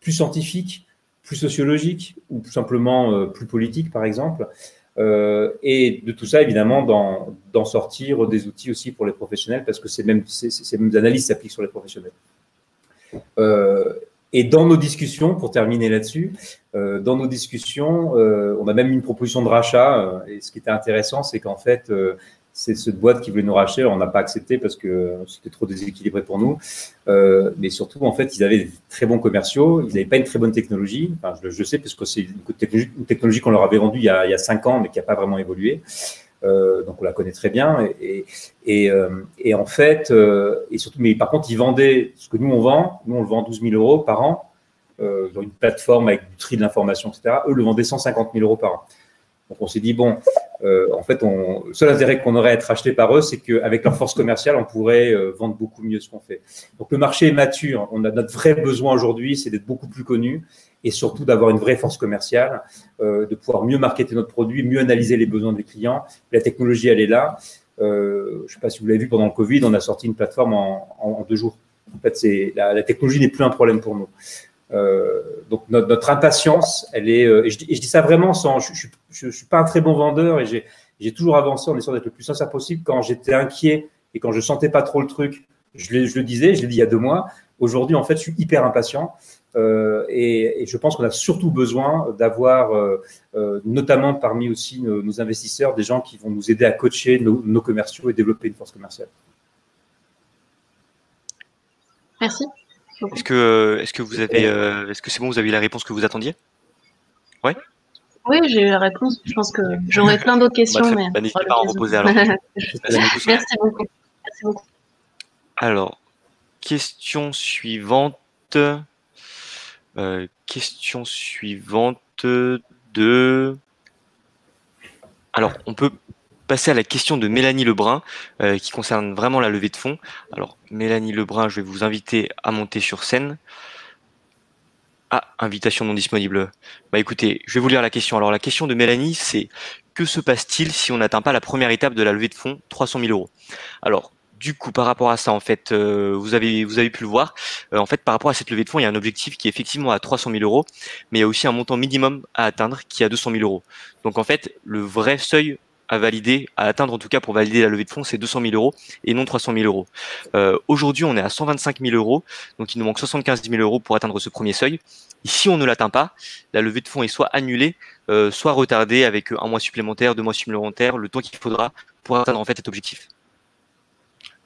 plus scientifique, plus sociologique ou simplement euh, plus politique par exemple. Euh, et de tout ça, évidemment, d'en sortir des outils aussi pour les professionnels, parce que ces mêmes, analyses s'appliquent sur les professionnels. Euh, et dans nos discussions, pour terminer là-dessus, dans nos discussions, on a même une proposition de rachat. Et ce qui était intéressant, c'est qu'en fait, c'est cette boîte qui voulait nous racheter. On n'a pas accepté parce que c'était trop déséquilibré pour nous. mais surtout, en fait, ils avaient des très bons commerciaux. Ils n'avaient pas une très bonne technologie. Je, je sais parce que c'est une technologie, qu'on leur avait vendue il y a, il y a cinq ans, mais qui n'a pas vraiment évolué. Euh, donc on la connaît très bien. Et, et, euh, et en fait, euh, et surtout, mais par contre, ils vendaient ce que nous on vend. Nous on le vend 12 000 euros par an dans une plateforme avec du tri de l'information, etc. Eux le vendaient 150 000 euros par an. Donc on s'est dit bon, euh, en fait, on, le seul intérêt qu'on aurait à être acheté par eux, c'est qu'avec leur force commerciale, on pourrait euh, vendre beaucoup mieux ce qu'on fait. Donc le marché est mature. On a notre vrai besoin aujourd'hui, c'est d'être beaucoup plus connu et surtout d'avoir une vraie force commerciale, euh, de pouvoir mieux marketer notre produit, mieux analyser les besoins des clients. La technologie, elle est là. Euh, je ne sais pas si vous l'avez vu pendant le Covid, on a sorti une plateforme en, en, deux jours. En fait, la, la, technologie n'est plus un problème pour nous. Euh, donc notre, impatience, elle est, euh, et je, dis ça vraiment sans, je, je, suis pas un très bon vendeur et j'ai, toujours avancé en essayant d'être le plus sincère possible. Quand j'étais inquiet et quand je sentais pas trop le truc, je, le, disais, je l'ai dit il y a deux mois. Aujourd'hui, en fait, je suis hyper impatient euh, et, je pense qu'on a surtout besoin d'avoir, notamment parmi aussi nos, investisseurs, des gens qui vont nous aider à coacher nos commerciaux et développer une force commerciale. Merci. Est-ce que, est-ce que vous avez, euh, est-ce que c'est bon, vous avez la réponse que vous attendiez? Ouais? Oui, j'ai eu la réponse. Je pense que j'aurais plein d'autres [LAUGHS] questions, bah, mais bah, n'hésitez pas à en reposer alors. [LAUGHS] [LAUGHS] Merci beaucoup. Merci beaucoup. Alors, question suivante. Euh, question suivante de. Alors, on peut passer à la question de Mélanie Lebrun, euh, qui concerne vraiment la levée de fonds. Alors, Mélanie Lebrun, je vais vous inviter à monter sur scène. Ah, invitation non disponible. Bah écoutez, je vais vous lire la question. Alors la question de Mélanie, c'est que se passe-t-il si on n'atteint pas la première étape de la levée de fonds, 300 000 euros? Alors, du coup, par rapport à ça, en fait, euh, vous avez pu le voir. Euh, en fait, par rapport à cette levée de fonds, il y a un objectif qui est effectivement à 300 000 euros, mais il y a aussi un montant minimum à atteindre qui est à 200 000 euros. Donc en fait, le vrai seuil à valider, à atteindre en tout cas pour valider la levée de fonds, c'est 200 000 euros et non 300 000 euros. Euh, Aujourd'hui, on est à 125 000 euros, donc il nous manque 75 000 euros pour atteindre ce premier seuil. Si on ne l'atteint pas, la levée de fonds est soit annulée, euh, soit retardée avec un mois supplémentaire, deux mois supplémentaires, le temps qu'il faudra pour atteindre en fait cet objectif.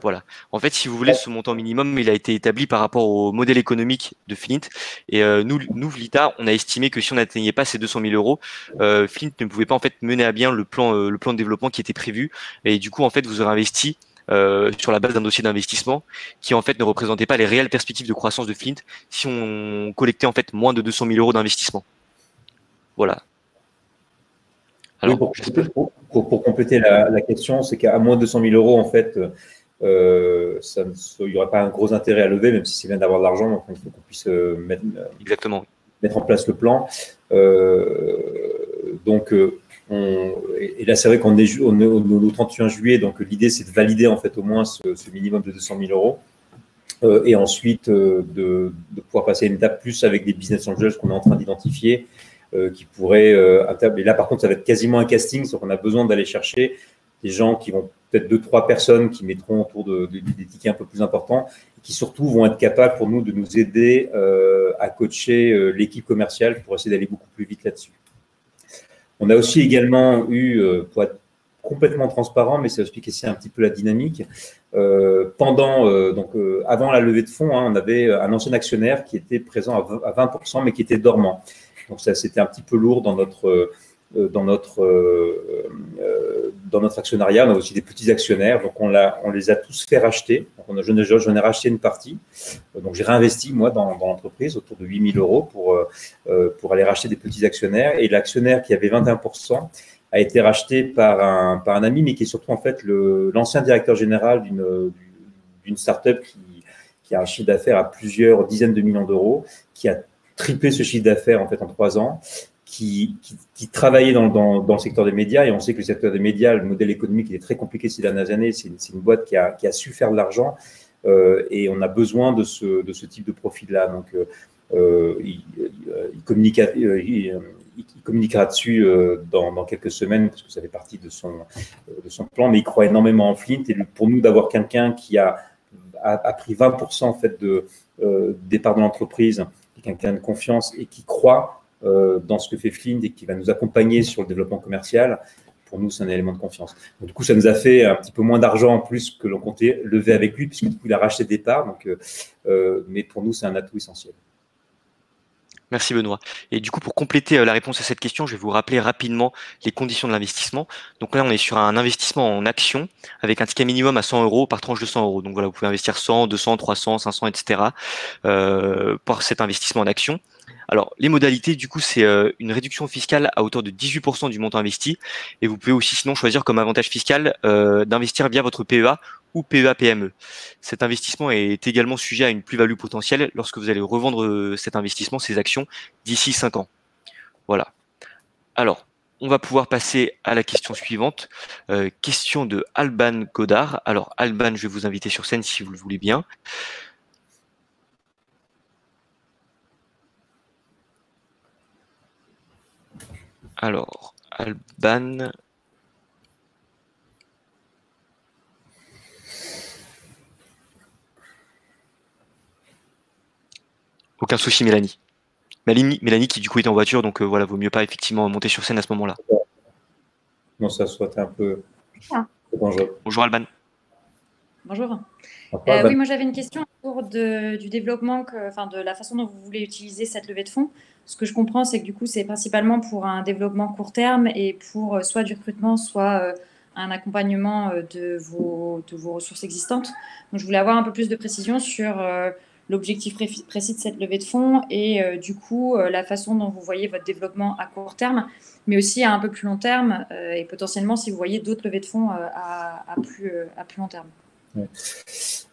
Voilà. En fait, si vous voulez, ce montant minimum, il a été établi par rapport au modèle économique de Flint. Et euh, nous, nous, Vlita, on a estimé que si on n'atteignait pas ces 200 000 euros, euh, Flint ne pouvait pas en fait mener à bien le plan, euh, le plan de développement qui était prévu. Et du coup, en fait, vous aurez investi euh, sur la base d'un dossier d'investissement qui en fait ne représentait pas les réelles perspectives de croissance de Flint si on collectait en fait moins de 200 000 euros d'investissement. Voilà. Alors, pour, compléter la, question, c'est qu'à moins de 200 000 euros, en fait, euh, ça, il n'y aurait pas un gros intérêt à lever, même si c'est bien d'avoir de l'argent. il faut qu'on puisse euh, mettre, Exactement. mettre en place le plan. donc, et là, c'est vrai qu'on est, on est, au 31 juillet, donc l'idée, c'est de valider en fait au moins ce, minimum de 200 000 euros. Euh, et ensuite euh, de, de, pouvoir passer une étape plus avec des business angels qu'on est en train d'identifier, euh, qui pourraient. et là, par contre, ça va être quasiment un casting, c'est qu'on a besoin d'aller chercher des gens qui vont peut-être deux, trois personnes qui mettront autour de, des tickets un peu plus importants et qui surtout vont être capables pour nous de nous aider à coacher l'équipe commerciale pour essayer d'aller beaucoup plus vite là-dessus. On a aussi également eu, euh, pour être complètement transparent, mais ça explique ici un petit peu la dynamique. Euh, pendant, euh, donc, avant la levée de fonds, hein, on avait un ancien actionnaire qui était présent à 20%, mais qui était dormant. Donc ça, c'était un petit peu lourd dans notre euh, dans notre, euh, euh, dans notre actionnariat. On a aussi des petits actionnaires, donc on, on les a tous fait racheter. Donc on a, j'en ai racheté une partie. Donc j'ai réinvesti, moi, dans, dans l'entreprise, autour de 8000 euros pour, pour aller racheter des petits actionnaires. Et l'actionnaire qui avait 21% a été racheté par un, par un ami, mais qui est surtout en fait l'ancien directeur général d'une d'une startup qui, qui a un chiffre d'affaires à plusieurs dizaines de millions d'euros, qui a triplé ce chiffre d'affaires en fait en trois ans qui, qui, travaillait dans, dans, dans, le secteur des médias, et on sait que le secteur des médias, le modèle économique, il est très compliqué ces dernières années. C'est une, une, boîte qui a, qui a, su faire de l'argent, euh, et on a besoin de ce, de ce type de profil-là. Donc, euh, euh il, il, communique, euh, il, communiquera dessus euh, dans, dans, quelques semaines, parce que ça fait partie de son, de son plan, mais il croit énormément en Flint, et pour nous, d'avoir quelqu'un qui a, a, a, pris 20% en fait de départ de l'entreprise, quelqu'un de confiance et qui croit euh, dans ce que fait Flint et qui va nous accompagner sur le développement commercial, pour nous, c'est un élément de confiance. du coup, ça nous a fait un petit peu moins d'argent en plus que l'on comptait lever avec lui, puisque du coup, il a racheté des parts. Donc, euh, euh, mais pour nous, c'est un atout essentiel. Merci Benoît. Et du coup, pour compléter la réponse à cette question, je vais vous rappeler rapidement les conditions de l'investissement. Donc là, on est sur un investissement en action avec un ticket minimum à 100 euros par tranche de 100 euros. Donc voilà, vous pouvez investir 100, 200, 300, 500, etc. Euh, par cet investissement en action. Alors, les modalités, du coup, c'est euh, une réduction fiscale à hauteur de 18% du montant investi. Et vous pouvez aussi, sinon, choisir comme avantage fiscal euh, d'investir via votre PEA ou PEA-PME. Cet investissement est également sujet à une plus-value potentielle lorsque vous allez revendre euh, cet investissement, ces actions, d'ici 5 ans. Voilà. Alors, on va pouvoir passer à la question suivante. question de Alban Godard. Alors, Alban, je vais vous inviter sur scène si vous le voulez bien. Alors, Alban. Aucun souci, Mélanie. Mélanie, Mélanie qui du coup est en voiture, donc euh, voilà, vaut mieux pas effectivement monter sur scène à ce moment-là. Non, ça soit un peu ah. Bonjour Alban. Bonjour. Euh, oui, moi j'avais une question autour du développement, enfin de la façon dont vous voulez utiliser cette levée de fonds. Ce que je comprends, c'est que du coup, c'est principalement pour un développement court terme et pour euh, soit du recrutement, soit euh, un accompagnement de vos, de vos ressources existantes. Donc, je voulais avoir un peu plus de précision sur l'objectif précis de cette levée de fonds et du coup la façon dont vous voyez votre développement à court terme, mais aussi à un peu plus long terme et potentiellement si vous voyez d'autres levées de fonds à, plus, à plus long terme.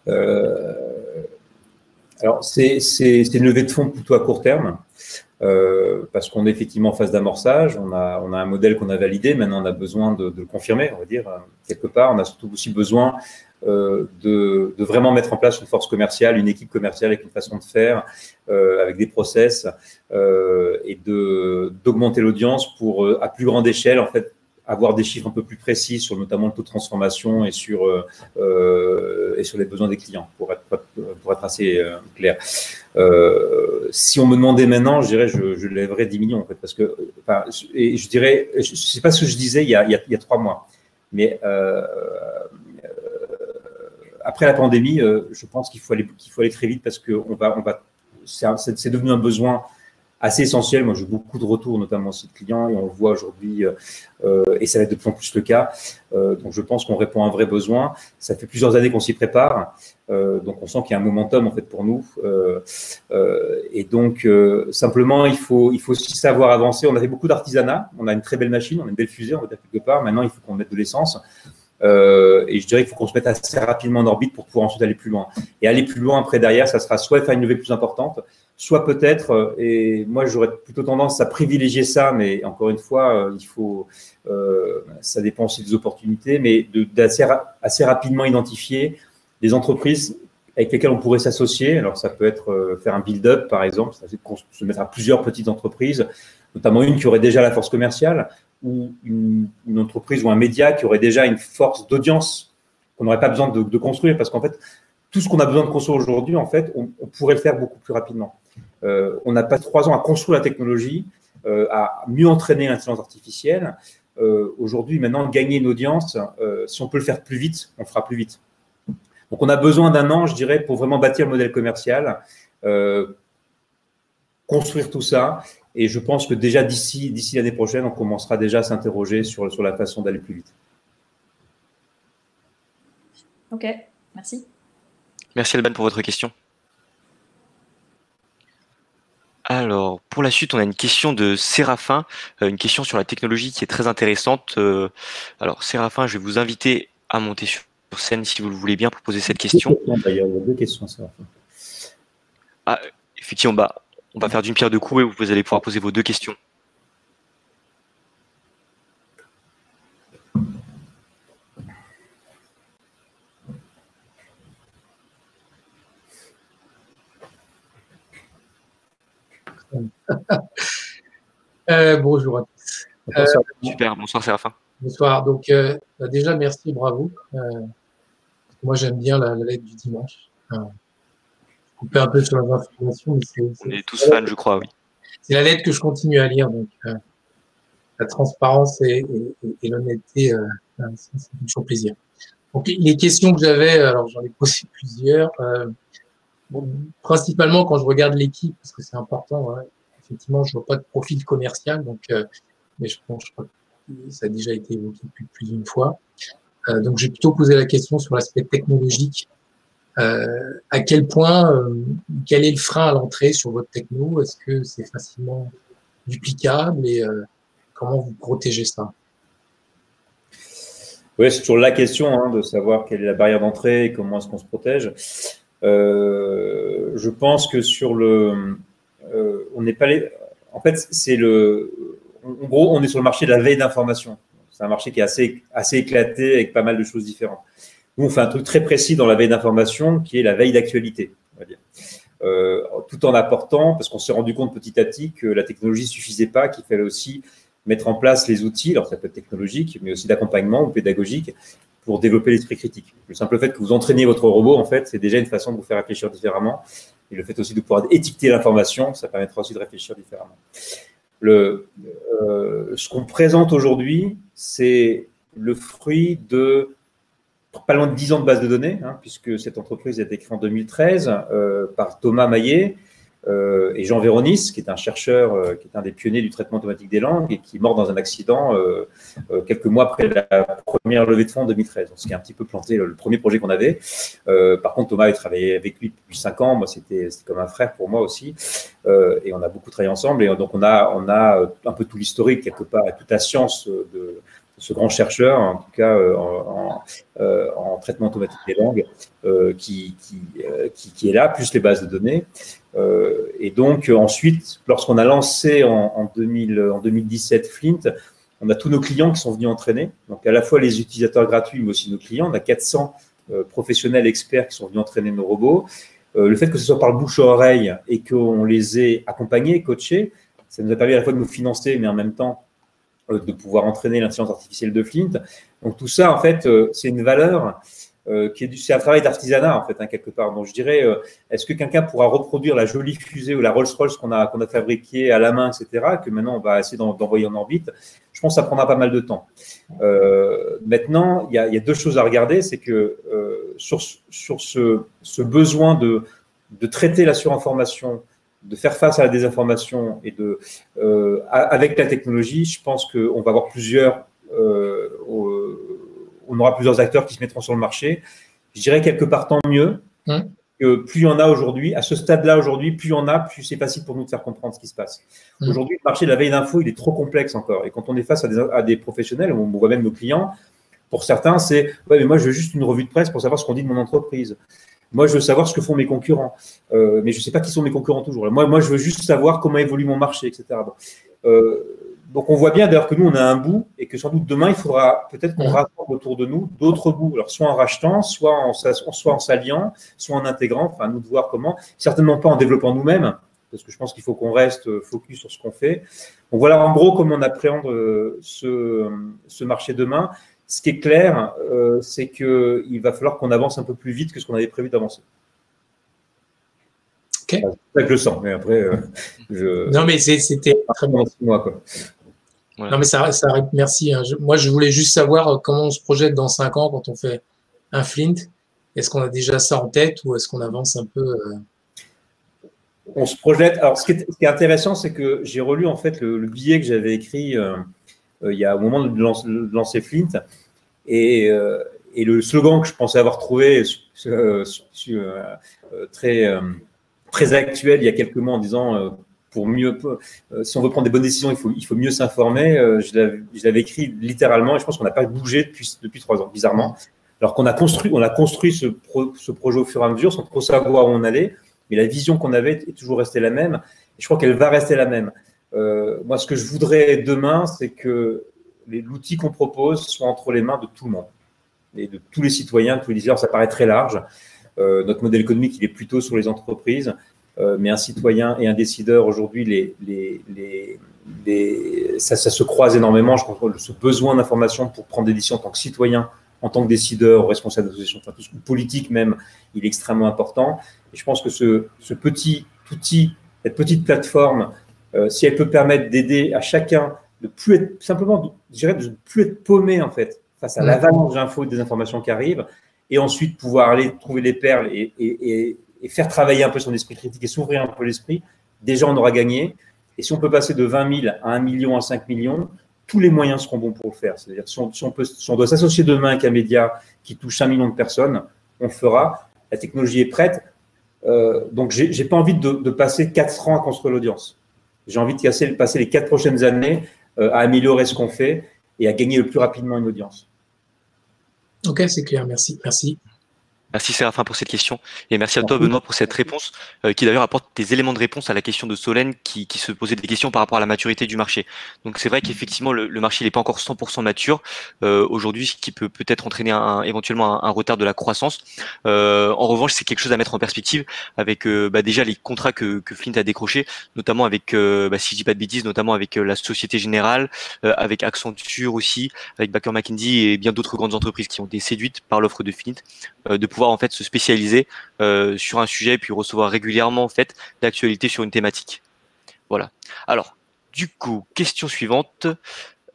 Euh, alors, c'est une levée de fonds plutôt à court terme. Euh, parce qu'on est effectivement en phase d'amorçage, on a, un modèle qu'on a validé, maintenant on a besoin de, le confirmer, on va dire, quelque part. On a surtout aussi besoin euh, de, de, vraiment mettre en place une force commerciale, une équipe commerciale avec une façon de faire, avec des process, et d'augmenter l'audience pour, à plus grande échelle, en fait, avoir des chiffres un peu plus précis sur notamment le taux de transformation et sur, euh, euh, et sur les besoins des clients, pour être, pour être assez euh, clair. si on me demandait maintenant, je dirais je, je lèverais 10 millions, en fait, parce que, enfin, et je dirais, je ne sais pas ce que je disais il y a, il y a, trois mois, mais après la pandémie, je pense qu'il faut aller, qu'il faut aller très vite parce que on va, on va, c'est devenu un besoin assez essentiel. Moi, j'ai beaucoup de retours, notamment de clients, et on le voit aujourd'hui, et ça va être de plus en plus le cas. donc, je pense qu'on répond à un vrai besoin. Ça fait plusieurs années qu'on s'y prépare, donc on sent qu'il y a un momentum en fait pour nous. et donc, simplement, il faut, il faut aussi savoir avancer. On a fait beaucoup d'artisanat. On a une très belle machine, on a une belle fusée, on va dire quelque part. Maintenant, il faut qu'on mette de l'essence. Euh, et je dirais qu'il faut qu'on se mette assez rapidement en orbite pour pouvoir ensuite aller plus loin. Et aller plus loin après derrière, ça sera soit faire une levée plus importante, soit peut-être, euh, et moi j'aurais plutôt tendance à privilégier ça, mais encore une fois, euh, il faut, ça dépend aussi des opportunités, mais d'assez assez rapidement identifier des entreprises avec lesquelles on pourrait s'associer. Alors ça peut être faire un build-up par exemple, se mettre à plusieurs petites entreprises, notamment une qui aurait déjà la force commerciale, ou une, entreprise ou un média qui aurait déjà une force d'audience qu'on n'aurait pas besoin de, construire parce qu'en fait, tout ce qu'on a besoin de construire aujourd'hui, en fait, on, pourrait le faire beaucoup plus rapidement. Euh, on n'a pas trois ans à construire la technologie, euh, à mieux entraîner l'intelligence artificielle. Euh, aujourd'hui, maintenant, gagner une audience, si on peut le faire plus vite, on fera plus vite. Donc, on a besoin d'un an, je dirais, pour vraiment bâtir le modèle commercial, construire tout ça et je pense que déjà d'ici d'ici l'année prochaine, on commencera déjà à s'interroger sur, sur la façon d'aller plus vite. Ok, merci. Merci Alban pour votre question. Alors, pour la suite, on a une question de Séraphin, euh, une question sur la technologie qui est très intéressante. Euh, alors, Séraphin, je vais vous inviter à monter sur scène si vous le voulez bien pour poser cette question. Il y a deux questions, Séraphin. Ah, effectivement, bah, on va faire d'une pierre deux coups et vous allez pouvoir poser vos deux questions. [LAUGHS] Euh, bonjour à tous. Euh, super, bonsoir Séraphin. Bonsoir. Donc, euh, bah, déjà, merci, bravo. moi, j'aime bien la, lettre du dimanche couper un peu sur les informations. On est tous fans, je crois, oui. C'est la lettre que je continue à lire, donc euh, la transparence et, l'honnêteté, euh, c'est toujours plaisir. Donc les questions que j'avais, alors j'en ai posé plusieurs. Euh, principalement quand je regarde l'équipe, parce que c'est important, effectivement, je vois pas de profil commercial, donc mais je pense, que ça a déjà été évoqué plus, d'une fois. donc j'ai plutôt posé la question sur l'aspect technologique euh, à quel point, euh, quel est le frein à l'entrée sur votre techno? Est-ce que c'est facilement duplicable? Et euh, comment vous protégez ça? Oui, c'est toujours la question hein, de savoir quelle est la barrière d'entrée et comment est-ce qu'on se protège. Je pense que sur le, on n'est pas les, en fait, c'est le, en gros, on est sur le marché de la veille d'information. C'est un marché qui est assez, assez éclaté avec pas mal de choses différentes. Nous, on fait un truc très précis dans la veille d'information, qui est la veille d'actualité, euh, tout en apportant, parce qu'on s'est rendu compte petit à petit que la technologie ne suffisait pas, qu'il fallait aussi mettre en place les outils, alors ça peut être technologique, mais aussi d'accompagnement ou pédagogique, pour développer l'esprit critique. Le simple fait que vous entraîniez votre robot, en fait, c'est déjà une façon de vous faire réfléchir différemment. Et le fait aussi de pouvoir étiqueter l'information, ça permettra aussi de réfléchir différemment. Euh, ce qu'on présente aujourd'hui, c'est le fruit de pas loin de 10 ans de base de données, hein, puisque cette entreprise a été créée en 2013 euh, par Thomas Maillet euh, et Jean Véronis, qui est un chercheur, euh, qui est un des pionniers du traitement automatique des langues et qui est mort dans un accident quelques mois après la première levée de fonds en 2013, ce qui a un petit peu planté le, premier projet qu'on avait. par contre, Thomas a travaillé avec lui depuis 5 ans, moi c'était comme un frère pour moi aussi, et on a beaucoup travaillé ensemble, et donc on a, on a un peu tout l'historique quelque part, et toute la science de ce grand chercheur, en tout cas euh, en, euh, en, traitement automatique des langues, euh, qui, est là, plus les bases de données. et donc ensuite, lorsqu'on a lancé en, en, 2000, en 2017 Flint, on a tous nos clients qui sont venus entraîner, donc à la fois les utilisateurs gratuits, mais aussi nos clients. On a 400 professionnels experts qui sont venus entraîner nos robots. le fait que ce soit par le bouche à oreille et qu'on les ait accompagnés, coachés, ça nous a permis à la fois de nous financer, mais en même temps de pouvoir entraîner l'intelligence artificielle de Flint. Donc tout ça, en fait, euh, c'est une valeur euh, qui est du, c'est un travail d'artisanat en fait, hein, quelque part. Donc je dirais, est-ce que quelqu'un pourra reproduire la jolie fusée ou la Rolls-Royce qu'on a fabriquée à la main, etc., que maintenant on va essayer d'envoyer en orbite? Je pense que ça prendra pas mal de temps. maintenant, il y a, deux choses à regarder, c'est que sur ce besoin de de traiter la surinformation de faire face à la désinformation et de, euh, avec la technologie, je pense qu'on va avoir plusieurs, euh, on aura plusieurs acteurs qui se mettront sur le marché. Je dirais quelque part tant mieux mmh. que plus il y en a aujourd'hui, à ce stade-là aujourd'hui, plus il y en a, plus c'est facile pour nous de faire comprendre ce qui se passe. Mmh. Aujourd'hui, le marché de la veille d'info, il est trop complexe encore. Et quand on est face à des, à des professionnels, on voit même nos clients, pour certains, c'est ouais, mais moi je veux juste une revue de presse pour savoir ce qu'on dit de mon entreprise. Moi, je veux savoir ce que font mes concurrents, euh, mais je ne sais pas qui sont mes concurrents toujours. Moi, moi, je veux juste savoir comment évolue mon marché, etc. Euh, donc, on voit bien d'ailleurs que nous, on a un bout et que sans doute demain, il faudra peut-être qu'on rassemble autour de nous d'autres bouts. Alors, soit en rachetant, soit en, soit en s'alliant, soit en intégrant. Enfin, nous de voir comment. Certainement pas en développant nous-mêmes, parce que je pense qu'il faut qu'on reste focus sur ce qu'on fait. Donc, voilà en gros comment on appréhende euh, ce, ce marché demain. Ce qui est clair, euh, c'est qu'il va falloir qu'on avance un peu plus vite que ce qu'on avait prévu d'avancer. Ok. que je le sens, mais après, euh, je... Non, mais c'était très bon. Moi, quoi. Non, mais ça, ça merci. Hein. moi, je voulais juste savoir euh, comment on se projette dans cinq ans quand on fait un Flint. Est-ce qu'on a déjà ça en tête ou est-ce qu'on avance un peu On se projette. Alors, ce qui est, intéressant, c'est que j'ai relu en fait le, billet que j'avais écrit euh, il y a au moment de lancer, Flint. Et, euh, et, le slogan que je pensais avoir trouvé euh, très, très actuel il y a quelques mois en disant pour mieux, si on veut prendre des bonnes décisions, il faut, il faut mieux s'informer. je l'avais écrit littéralement et je pense qu'on n'a pas bougé depuis, depuis trois ans, bizarrement. Alors qu'on a construit, on a construit ce, ce, projet au fur et à mesure sans trop savoir où on allait, mais la vision qu'on avait est toujours restée la même. Et je crois qu'elle va rester la même. Euh, moi, ce que je voudrais demain, c'est que l'outil qu'on propose soit entre les mains de tout le monde et de tous les citoyens, tous les décideurs. Ça paraît très large. Euh, notre modèle économique, il est plutôt sur les entreprises, euh, mais un citoyen et un décideur, aujourd'hui, ça, se croise énormément. Je que ce besoin d'information pour prendre des décisions en tant que citoyen, en tant que décideur, responsable d'association, enfin, tout politique même, il est extrêmement important. Et je pense que ce, petit outil, cette petite plateforme si elle peut permettre d'aider à chacun de plus être simplement, je dirais, de plus être paumé en fait face à l'avalanche d'infos et des informations qui arrivent, et ensuite pouvoir aller trouver les perles et, et, et, faire travailler un peu son esprit critique et s'ouvrir un peu l'esprit. Déjà, on aura gagné. Et si on peut passer de 20 000 à 1 million à 5 millions, tous les moyens seront bons pour le faire. C'est-à-dire, si on, si on, peut, si on doit s'associer demain avec un média qui touche 5 millions de personnes, on le fera. La technologie est prête. Euh, donc, j'ai n'ai pas envie de, de passer 4 ans à construire l'audience. J'ai envie de passer les quatre prochaines années euh, à améliorer ce qu'on fait et à gagner le plus rapidement une audience. Ok, c'est clair. Merci. Merci. Merci Séraphin pour cette question et merci à toi Benoît pour cette réponse euh, qui d'ailleurs apporte des éléments de réponse à la question de Solène qui, qui se posait des questions par rapport à la maturité du marché. Donc c'est vrai qu'effectivement le, le, marché n'est pas encore 100% mature euh, aujourd'hui, ce qui peut peut-être entraîner un, éventuellement un, retard de la croissance. Euh, en revanche, c'est quelque chose à mettre en perspective avec euh, bah, déjà les contrats que, que, Flint a décrochés, notamment avec, euh, bah, si je dis pas de bêtises, notamment avec la Société Générale, avec Accenture aussi, avec Baker McKinsey et bien d'autres grandes entreprises qui ont été séduites par l'offre de Flint de pouvoir en fait se spécialiser euh, sur un sujet et puis recevoir régulièrement en fait d'actualité sur une thématique. Voilà. Alors, du coup, question suivante.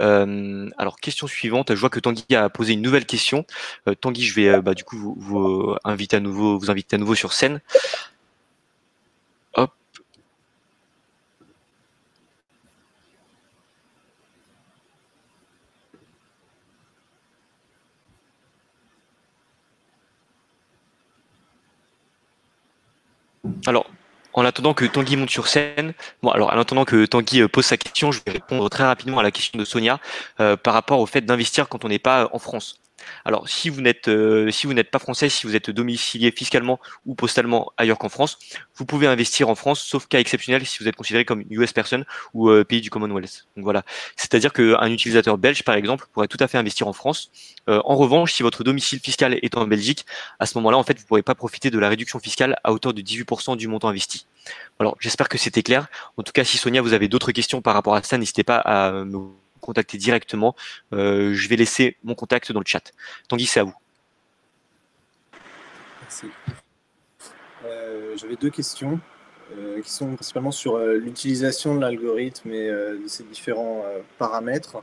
Euh, alors, question suivante. Je vois que Tanguy a posé une nouvelle question. Euh, Tanguy, je vais bah, du coup vous, à nouveau, vous inviter à nouveau sur scène. Alors, en attendant que Tanguy monte sur scène, bon, alors en attendant que Tanguy euh, pose sa question, je vais répondre très rapidement à la question de Sonia euh, par rapport au fait d'investir quand on n'est pas en France. Alors, si vous n'êtes euh, si vous n'êtes pas français, si vous êtes domicilié fiscalement ou postalement ailleurs qu'en France, vous pouvez investir en France, sauf cas exceptionnel si vous êtes considéré comme US person ou euh, pays du Commonwealth. Donc voilà, c'est-à-dire qu'un utilisateur belge, par exemple, pourrait tout à fait investir en France. Euh, en revanche, si votre domicile fiscal est en Belgique, à ce moment-là, en fait, vous ne pourrez pas profiter de la réduction fiscale à hauteur de 18% du montant investi. Alors, j'espère que c'était clair. En tout cas, si Sonia, vous avez d'autres questions par rapport à ça, n'hésitez pas à me contacter directement. Euh, je vais laisser mon contact dans le chat. Tanguy, c'est à vous. Merci. Euh, j'avais deux questions euh, qui sont principalement sur l'utilisation de l'algorithme et de ses différents paramètres.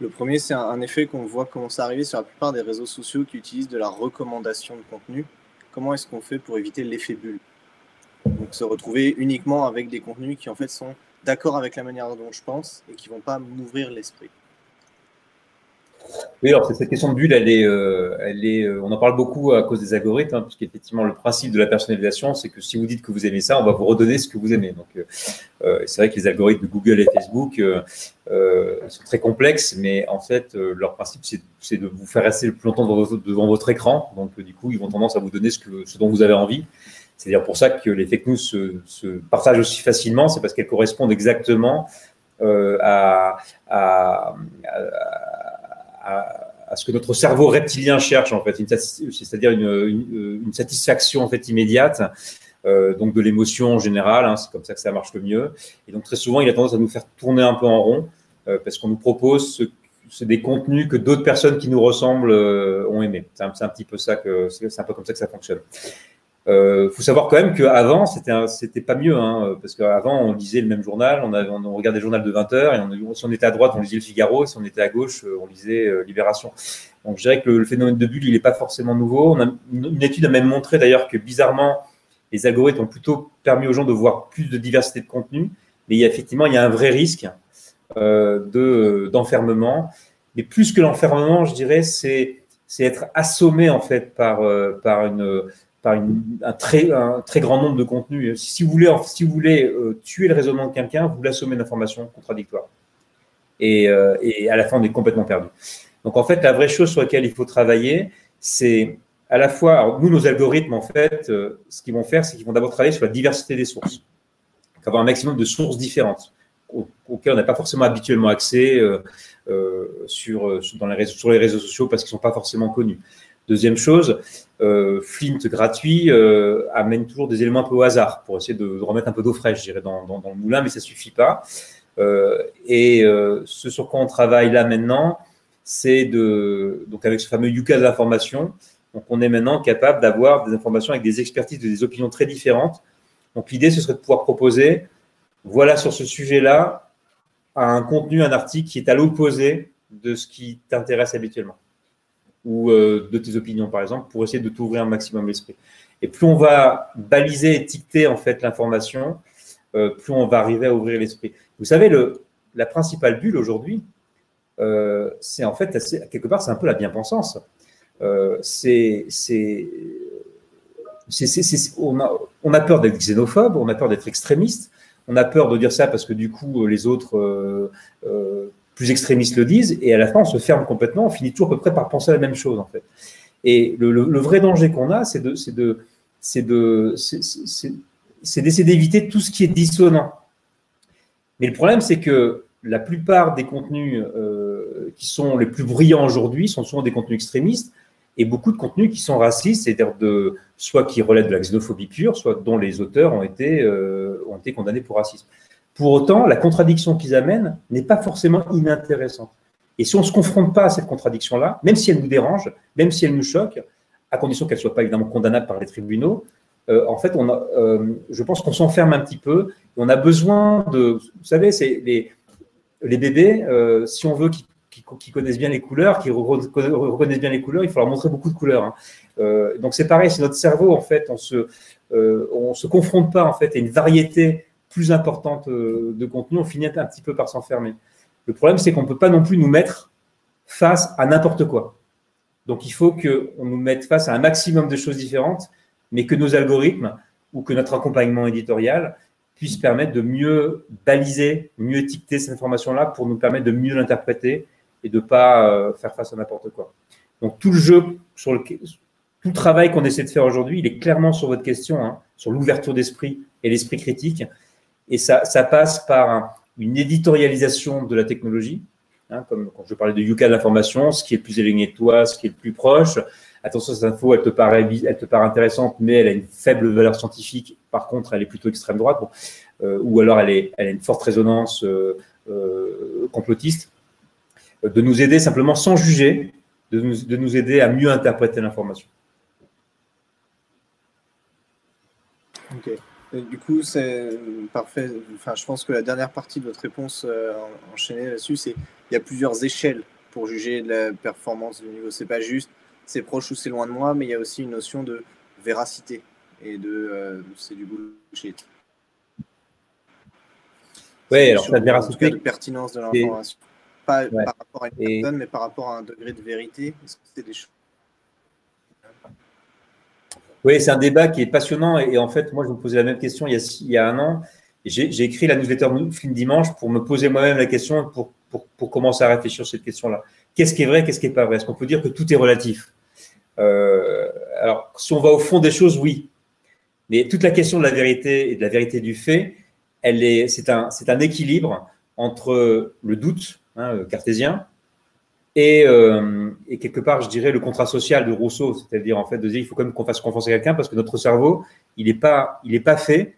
Le premier, c'est un, effet qu'on voit commencer à arriver sur la plupart des réseaux sociaux qui utilisent de la recommandation de contenu. Comment est-ce qu'on fait pour éviter l'effet bulle? Donc se retrouver uniquement avec des contenus qui en fait sont d'accord avec la manière dont je pense et qui vont pas m'ouvrir l'esprit. Oui, alors cette question de bulle, elle est, euh, elle est, euh, on en parle beaucoup à cause des algorithmes, hein, puisqu'effectivement le principe de la personnalisation, c'est que si vous dites que vous aimez ça, on va vous redonner ce que vous aimez. Donc, euh, c'est vrai que les algorithmes de Google et Facebook sont très complexes, mais en fait, leur principe, c'est de vous faire rester le plus longtemps devant votre, écran. Donc, du coup, ils vont tendance à vous donner ce, que, ce dont vous avez envie. C'est dire pour ça que les fake news se, se partagent aussi facilement, c'est parce qu'elles correspondent exactement à, à, à, ce que notre cerveau reptilien cherche en fait, c'est-à-dire une, satisfaction en fait immédiate. Euh, donc de l'émotion en général, hein, c'est comme ça que ça marche le mieux. Et donc très souvent, il a tendance à nous faire tourner un peu en rond euh, parce qu'on nous propose des contenus que d'autres personnes qui nous ressemblent euh, ont aimé. C'est un, un, petit peu ça que c'est un peu comme ça que ça fonctionne. Il euh, faut savoir quand même qu'avant, c'était pas mieux, hein, parce qu'avant, on lisait le même journal, on, avait, on, regardait le journal de 20 heures, et si on était à droite, on lisait le Figaro, si on était à gauche, euh, on lisait euh, Libération. Donc je dirais que le, phénomène de bulle, il n'est pas forcément nouveau. Une, étude a même montré d'ailleurs que bizarrement, les algorithmes ont plutôt permis aux gens de voir plus de diversité de contenu, mais il y a, effectivement, il y a un vrai risque de d'enfermement. mais plus que l'enfermement, je dirais, c'est être assommé en fait par par une très, un très grand nombre de contenus. Si vous voulez, euh, tuer le raisonnement de quelqu'un, vous l'assommez d'informations contradictoires. Et, euh, et, à la fin, on est complètement perdu. Donc, en fait, la vraie chose sur laquelle il faut travailler, c'est à la fois, nous, nos algorithmes, en fait, euh, ce qu'ils vont faire, c'est qu'ils vont d'abord travailler sur la diversité des sources. avoir un maximum de sources différentes auxquelles on n'a pas forcément habituellement accès sur les réseaux sociaux parce qu'ils ne sont pas forcément connus. Deuxième chose, euh, Flint gratuit euh, amène toujours des éléments un peu au hasard pour essayer de, remettre un peu d'eau fraîche, je dirais, dans, le moulin, mais ça suffit pas. Euh, et ce sur quoi on travaille là maintenant, c'est de donc avec ce fameux Yuka de l'information, donc on est maintenant capable d'avoir des informations avec des expertises, des opinions très différentes. Donc l'idée, ce serait de pouvoir proposer, voilà sur ce sujet-là, un contenu, un article qui est à l'opposé de ce qui t'intéresse habituellement ou euh, de tes opinions, par exemple, pour essayer de t'ouvrir un maximum l'esprit. Et plus on va baliser, étiqueter en fait l'information, euh, plus on va arriver à ouvrir l'esprit. Vous savez, le, la principale bulle aujourd'hui, euh, c'est en fait, assez, quelque part, c'est un peu la bien-pensance. c'est, on, a, on a peur d'être xénophobe, on a peur d'être extrémiste, on a peur de dire ça parce que du coup, les autres plus extrémistes le disent, et à la fin, on se ferme complètement, on finit toujours à peu près par penser la même chose, en fait. Et le, vrai danger qu'on a, c'est de, de, de, d'essayer d'éviter tout ce qui est dissonant. Mais le problème, c'est que la plupart des contenus euh, qui sont les plus brillants aujourd'hui sont souvent des contenus extrémistes et beaucoup de contenus qui sont racistes, c'est-à-dire de soit qui relèvent de la xénophobie pure, soit dont les auteurs ont été, euh, ont été condamnés pour racisme. Pour autant, la contradiction qu'ils amènent n'est pas forcément inintéressante. Et si on ne se confronte pas à cette contradiction-là, même si elle nous dérange, même si elle nous choque, à condition qu'elle ne soit pas évidemment condamnable par les tribunaux, euh, en fait, on euh, je pense qu'on s'enferme un petit peu. On a besoin de, vous savez, c'est les, les bébés, euh, si on veut qu'ils connaissent bien les couleurs, qu'ils reconnaissent bien les couleurs, il faut leur montrer beaucoup de couleurs. Hein. donc c'est pareil, c'est notre cerveau en fait, on se, se confronte pas en fait à une variété plus importante euh, de contenu, on finit un petit peu par s'enfermer. Le problème, c'est qu'on ne peut pas non plus nous mettre face à n'importe quoi. Donc, il faut qu'on nous mette face à un maximum de choses différentes, mais que nos algorithmes ou que notre accompagnement éditorial puissent permettre de mieux baliser, mieux étiqueter cette information-là pour nous permettre de mieux l'interpréter et de ne pas euh, faire face à n'importe quoi. Donc, tout le jeu, sur le, tout le travail qu'on essaie de faire aujourd'hui, il est clairement sur votre question, hein, sur l'ouverture d'esprit et l'esprit critique. Et ça, passe par une éditorialisation de la technologie, hein, comme quand je parlais de Yuka de l'information, ce qui est le plus éloigné de toi, ce qui est le plus proche. Attention, cette info, elle te paraît, elle te paraît intéressante, mais elle a une faible valeur scientifique. Par contre, elle est plutôt extrême droite, euh, ou alors elle, est, elle a une forte résonance euh, euh, complotiste. De nous aider simplement sans juger, de nous, de nous aider à mieux interpréter l'information. Du coup, c'est parfait. Enfin, je pense que la dernière partie de votre réponse euh, enchaînée là-dessus, c'est il y a plusieurs échelles pour juger de la performance du niveau. C'est pas juste c'est proche ou c'est loin de moi, mais il y a aussi une notion de véracité. et de c'est du bullshit. Oui, alors ça devient en de pertinence de l'information. Pas par rapport à une personne, mais par rapport à un degré de vérité. Est-ce que c'est des choses oui, c'est un débat qui est passionnant. Et, en fait, moi, je me posais la même question il y a, un an. J'ai écrit la newsletter Film Dimanche pour me poser moi-même la question, pour, commencer à réfléchir sur cette question-là. Qu'est-ce qui est vrai, qu'est-ce qui n'est pas vrai? Est-ce qu'on peut dire que tout est relatif? Euh, Alors, si on va au fond des choses, oui. Mais toute la question de la vérité et de la vérité du fait, elle est, c'est un, c'est un équilibre entre le doute hein, cartésien et, euh, et, quelque part, je dirais, le contrat social de Rousseau, c'est-à-dire en fait de dire il faut quand même qu'on fasse confiance à quelqu'un parce que notre cerveau, il n'est pas, il est pas fait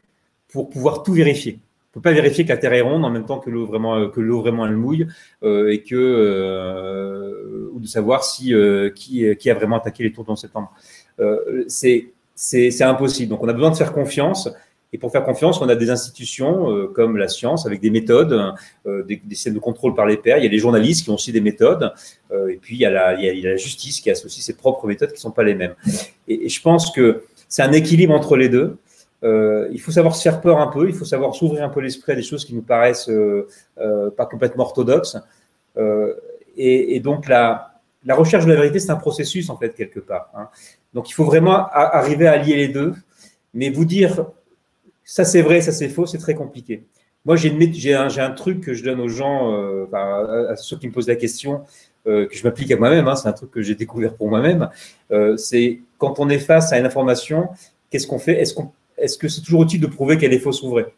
pour pouvoir tout vérifier. On peut pas vérifier que la Terre est ronde en même temps que l'eau vraiment, que l'eau vraiment elle mouille euh, et que euh, ou de savoir si euh, qui, qui a vraiment attaqué les tours en septembre. Euh, c'est c'est impossible. Donc on a besoin de faire confiance et pour faire confiance, on a des institutions euh, comme la science avec des méthodes, euh, des, des, systèmes de contrôle par les pairs. Il y a les journalistes qui ont aussi des méthodes. Euh, et puis il y, a la, il, y a, la, justice qui a aussi ses propres méthodes qui ne sont pas les mêmes. Et, je pense que c'est un équilibre entre les deux. Euh, il faut savoir se faire peur un peu, il faut savoir s'ouvrir un peu l'esprit à des choses qui nous paraissent pas complètement orthodoxes. Et, et, donc la, la recherche de la vérité, c'est un processus en fait quelque part. Hein. Donc il faut vraiment arriver à lier les deux. Mais vous dire ça c'est vrai, ça c'est faux, c'est très compliqué. Moi, j'ai un, truc que je donne aux gens, euh, à, ceux qui me posent la question, euh, que je m'applique à moi-même, hein, c'est un truc que j'ai découvert pour moi-même, euh, c'est quand on est face à une information, qu'est-ce qu'on fait? Est-ce qu'on est-ce que c'est toujours utile de prouver qu'elle est fausse ou vraie?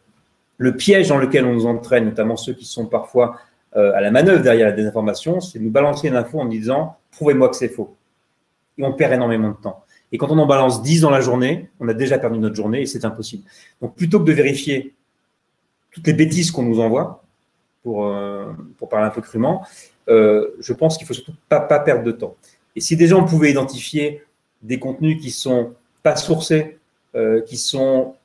Le piège dans lequel on nous entraîne, notamment ceux qui sont parfois à la manœuvre derrière la désinformation, c'est nous balancer une info en disant prouvez-moi que c'est faux. Et on perd énormément de temps. Et quand on en balance 10 dans la journée, on a déjà perdu notre journée et c'est impossible. Donc plutôt que de vérifier toutes les bêtises qu'on nous envoie, pour, euh, pour parler un peu crûment, euh, je pense qu'il faut surtout pas, pas perdre de temps. Et si déjà on pouvait identifier des contenus qui sont pas sourcés, euh, qui sont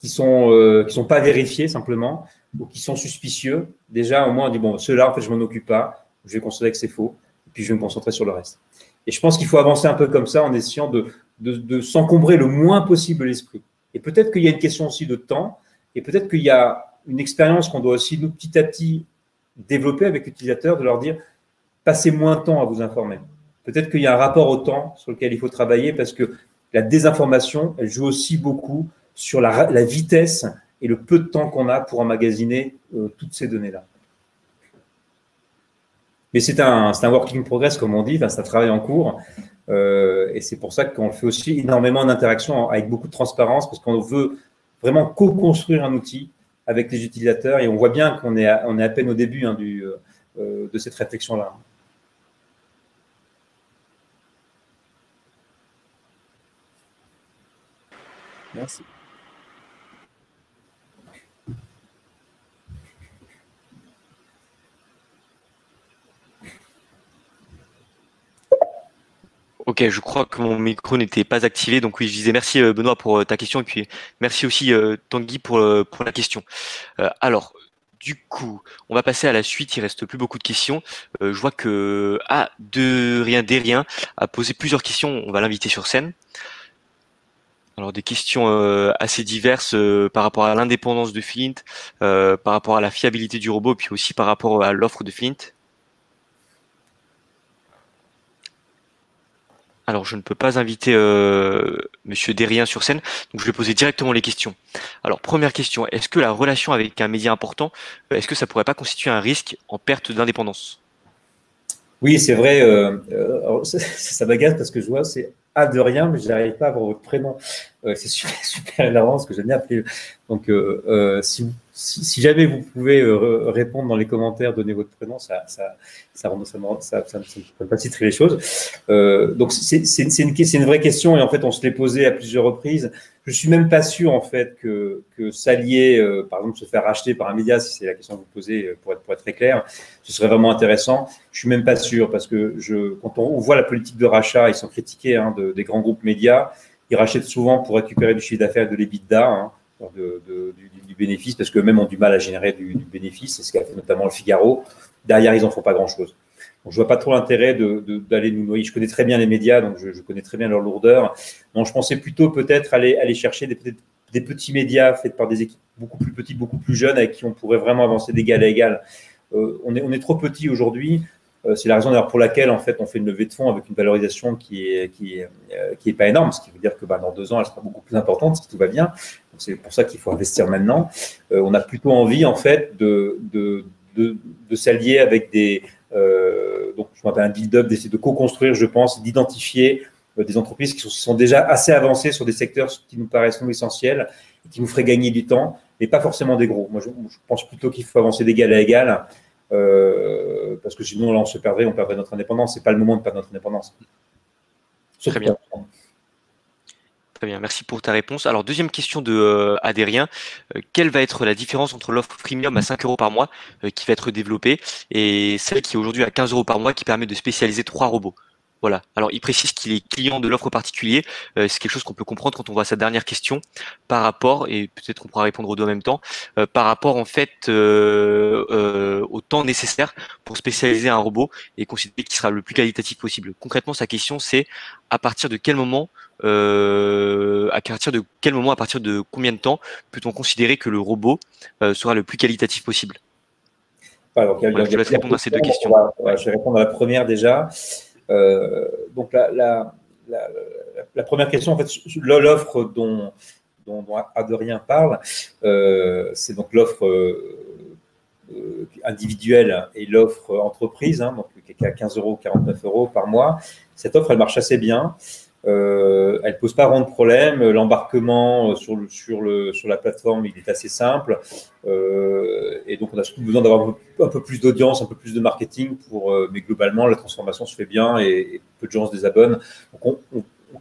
qui sont euh, qui sont pas vérifiés simplement ou qui sont suspicieux, déjà au moins on dit bon ceux-là en fait je m'en occupe pas, je vais considérer que c'est faux, et puis je vais me concentrer sur le reste. Et je pense qu'il faut avancer un peu comme ça en essayant de, de, s'encombrer le moins possible l'esprit. Et peut-être qu'il y a une question aussi de temps, et peut-être qu'il y a une expérience qu'on doit aussi, nous, petit à petit, développer avec l'utilisateur, de leur dire, passez moins de temps à vous informer. Peut-être qu'il y a un rapport au temps sur lequel il faut travailler, parce que la désinformation, elle joue aussi beaucoup sur la, vitesse et le peu de temps qu'on a pour emmagasiner euh, toutes ces données-là. Mais c'est un, un working progress, comme on dit, c'est un travail en cours. Euh, et c'est pour ça qu'on fait aussi énormément d'interactions avec beaucoup de transparence, parce qu'on veut vraiment co-construire un outil avec les utilisateurs. Et on voit bien qu'on est, à, on est à peine au début hein, du, euh, de cette réflexion-là. Merci. Ok, je crois que mon micro n'était pas activé. Donc oui, je disais merci euh, Benoît pour euh, ta question et puis merci aussi euh, Tanguy pour, pour la question. alors, du coup, on va passer à la suite. Il reste plus beaucoup de questions. je vois que ah de rien des rien a posé plusieurs questions. On va l'inviter sur scène. Alors des questions assez diverses par rapport à l'indépendance de Flint, par rapport à la fiabilité du robot, puis aussi par rapport à l'offre de Flint. Alors, je ne peux pas inviter euh, Monsieur Derrien sur scène, donc je vais poser directement les questions. Alors, première question, est-ce que la relation avec un média important, euh, est-ce que ça pourrait pas constituer un risque en perte d'indépendance? Oui, c'est vrai. Euh, euh [LAUGHS] ça, parce que je vois, c'est A de rien, mais je n'arrive pas à avoir votre prénom. c'est [LAUGHS] super, super énervant ce que j'aime bien appeler. Donc, si vous si, jamais vous pouvez euh, répondre dans les commentaires, donner votre prénom, ça, ça, ça, ça, ça, ça, les choses. Euh, donc c'est une, une vraie question et en fait on se l'est posé à plusieurs reprises. Je suis même pas sûr en fait que, que s'allier, euh, par exemple, se faire racheter par un média, si c'est la question que vous posez, euh, pour être, très clair, ce serait vraiment intéressant. Je suis même pas sûr parce que je, quand on, voit la politique de rachat, ils sont critiqués hein, de, des grands groupes médias. Ils rachètent souvent pour récupérer du chiffre d'affaires de l'EBITDA. Hein, de, du, bénéfice, parce que même ont du mal à générer du, bénéfice, c'est ce qu'a fait notamment le Figaro. Derrière, ils n'en font pas grand-chose. Je vois pas trop l'intérêt d'aller nous noyer. Je connais très bien les médias, donc je, connais très bien leur lourdeur. Donc je pensais plutôt peut-être aller, aller chercher des, des petits médias faits par des équipes beaucoup plus petites, beaucoup plus jeunes, avec qui on pourrait vraiment avancer d'égal à égal. Euh, on, est, on est trop petit aujourd'hui. Euh, c'est la raison d'ailleurs pour laquelle en fait on fait une levée de fonds avec une valorisation qui est qui est, euh, qui pas énorme, ce qui veut dire que bah, dans deux ans elle sera beaucoup plus importante si tout va bien. C'est pour ça qu'il faut investir maintenant. on a plutôt envie en fait de de, de, de s'allier avec des donc je m'appelle un build-up, d'essayer de co-construire, je pense, d'identifier des entreprises qui sont, sont, déjà assez avancées sur des secteurs qui nous paraissent nous essentiels et qui nous feraient gagner du temps, mais pas forcément des gros. Moi, je, je pense plutôt qu'il faut avancer d'égal à égal euh, parce que sinon, là, on se perdrait, on perdrait notre indépendance. C'est pas le moment de perdre notre indépendance. Très bien. Très bien, merci pour ta réponse. Alors, deuxième question de euh. Euh, quelle va être la différence entre l'offre premium à 5 euros par mois qui va être développée et celle qui est aujourd'hui à 15 euros par mois qui permet de spécialiser trois robots? Voilà. Alors, il précise qu'il est client de l'offre particulier. Euh, c'est quelque chose qu'on peut comprendre quand on voit sa dernière question par rapport, et peut-être on pourra répondre aux deux en même temps, euh, par rapport en fait euh, au temps nécessaire pour spécialiser un robot et considérer qu'il sera le plus qualitatif possible. Concrètement, sa question c'est à partir de quel moment, à partir de quel moment, à partir de combien de temps peut-on considérer que le robot sera le plus qualitatif possible? Alors, je vais répondre à ces deux questions. je vais répondre à la première déjà. Euh, donc la, première question, en fait, l'offre dont, dont, Adrien parle, euh, c'est donc l'offre euh, individuelle et l'offre entreprise, hein, donc qui est à 15 euros, 49 euros par mois. Cette offre, elle marche assez bien. Euh, elle pose pas vraiment de problème. L'embarquement sur, le, sur, la plateforme, il est assez simple. Euh, et donc, on a surtout besoin d'avoir un peu plus d'audience, un peu plus de marketing. Pour, euh, mais globalement, la transformation se fait bien et, peu de gens se désabonnent. Donc,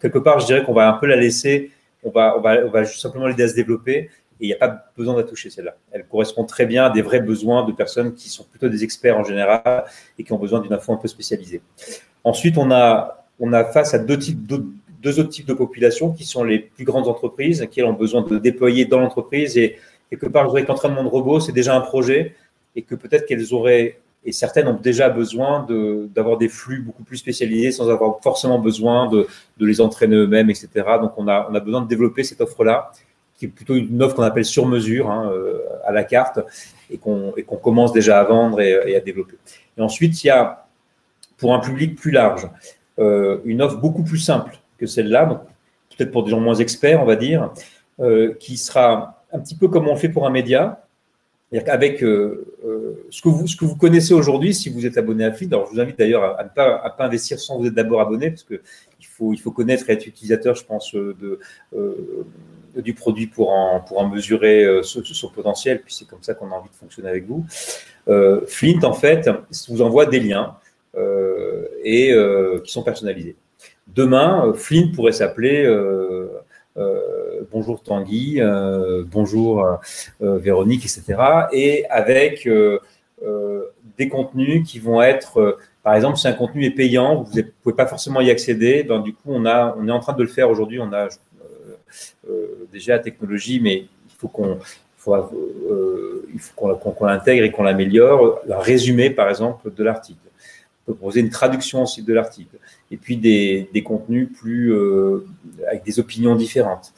quelque part, je dirais qu'on va un peu la laisser. On va, on on simplement l'aider à se développer. Et il n'y a pas besoin de celle-là. Elle correspond très bien à des vrais besoins de personnes qui sont plutôt des experts en général et qui ont besoin d'une info un peu spécialisée. Ensuite, on a on a face à deux, types, autres types de populations qui sont les plus grandes entreprises qui ont besoin de déployer dans l'entreprise. Et quelque part, je dirais que l'entraînement de robots, c'est déjà un projet et que peut-être qu'elles auraient, et certaines ont déjà besoin d'avoir des flux beaucoup plus spécialisés sans avoir forcément besoin de, les entraîner eux-mêmes, etc. Donc, on a, on a besoin de développer cette offre-là qui est plutôt une offre qu'on appelle sur mesure, hein, euh, à la carte, et qu'on commence déjà à vendre et, et, à développer. Et ensuite, il y a, pour un public plus large, euh, une offre beaucoup plus simple que celle-là, peut-être pour des gens moins experts, on va dire, euh, qui sera un petit peu comme on fait pour un média, avec euh, ce, que vous, ce que vous connaissez aujourd'hui, si vous êtes abonné à Feed, alors je vous invite d'ailleurs à, ne pas, à pas investir sans vous être d'abord abonné, parce qu'il faut, il faut connaître et être utilisateur, je pense, de, du produit pour en, pour en mesurer son, potentiel, puis c'est comme ça qu'on a envie de fonctionner avec vous. Flint, en fait, vous envoie des liens et euh, qui sont personnalisés. Demain, euh, Flynn pourrait s'appeler bonjour Tanguy, bonjour Véronique, etc. Et avec des contenus qui vont être, par exemple, si un contenu est payant, vous ne pouvez pas forcément y accéder. Ben, du coup, on, a, on est en train de le faire aujourd'hui. On a déjà la technologie, mais il faut qu'on il faut qu'on l'intègre et qu'on l'améliore. Un résumé, par exemple, de l'article proposer une traduction aussi de l'article, et puis des, des contenus plus euh, avec des opinions différentes.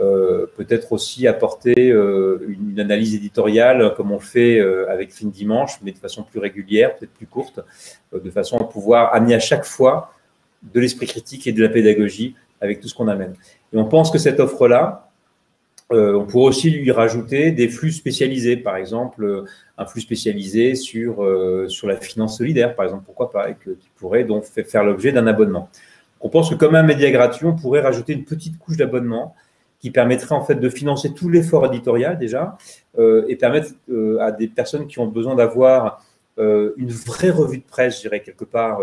Euh, peut-être aussi apporter euh, une, analyse éditoriale comme on fait avec Fin Dimanche, mais de façon plus régulière, peut-être plus courte, de façon à pouvoir amener à chaque fois de l'esprit critique et de la pédagogie avec tout ce qu'on amène. Et on pense que cette offre-là, euh, on pourrait aussi lui rajouter des flux spécialisés, par exemple euh, un flux spécialisé sur, euh, sur la finance solidaire, par exemple, pourquoi pas, et qui pourrait donc faire l'objet d'un abonnement. On pense que comme un média gratuit, on pourrait rajouter une petite couche d'abonnement qui permettrait en fait de financer tout l'effort éditorial déjà et permettre à des personnes qui ont besoin d'avoir une vraie revue de presse, je dirais quelque part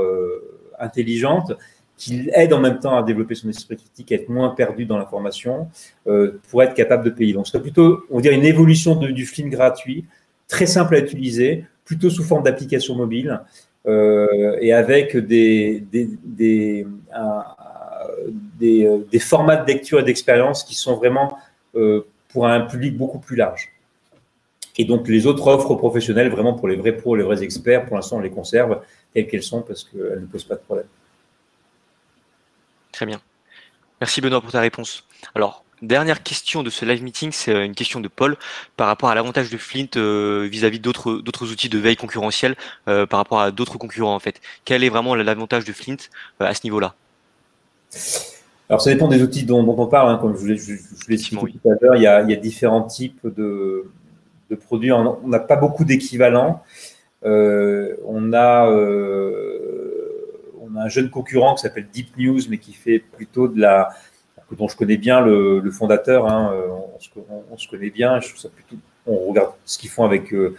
intelligente, qu'il aide en même temps à développer son esprit critique, à être moins perdu dans l'information, euh, pour être capable de payer. Donc, ce serait plutôt, on dirait, une évolution du film gratuit, très simple à utiliser, plutôt sous forme d'application mobile, euh, et avec euh, des, formats de lecture et d'expérience qui sont vraiment pour un public beaucoup plus large. Et donc les autres offres professionnelles, vraiment pour les vrais pros, les vrais experts, pour l'instant on les conserve telles qu'elles sont parce qu'elles ne posent pas de problème. Très bien. Merci Benoît pour ta réponse. Alors, dernière question de ce live meeting, c'est euh, une question de Paul par rapport à l'avantage de Flint euh, vis-à-vis d'autres d'autres outils de veille concurrentielle euh, par rapport à d'autres concurrents en fait. Quel est vraiment l'avantage de Flint à ce niveau-là? Alors ça dépend des outils dont, on parle, hein. comme je, l'ai dit tout à l'heure, il, y a différents types de, produits. On n'a pas beaucoup d'équivalents. on a on a un jeune concurrent qui s'appelle Deep News, mais qui fait plutôt de la dont je connais bien le, fondateur, hein, euh, on, se, connaît bien, je trouve ça plutôt, on regarde ce qu'ils font avec euh,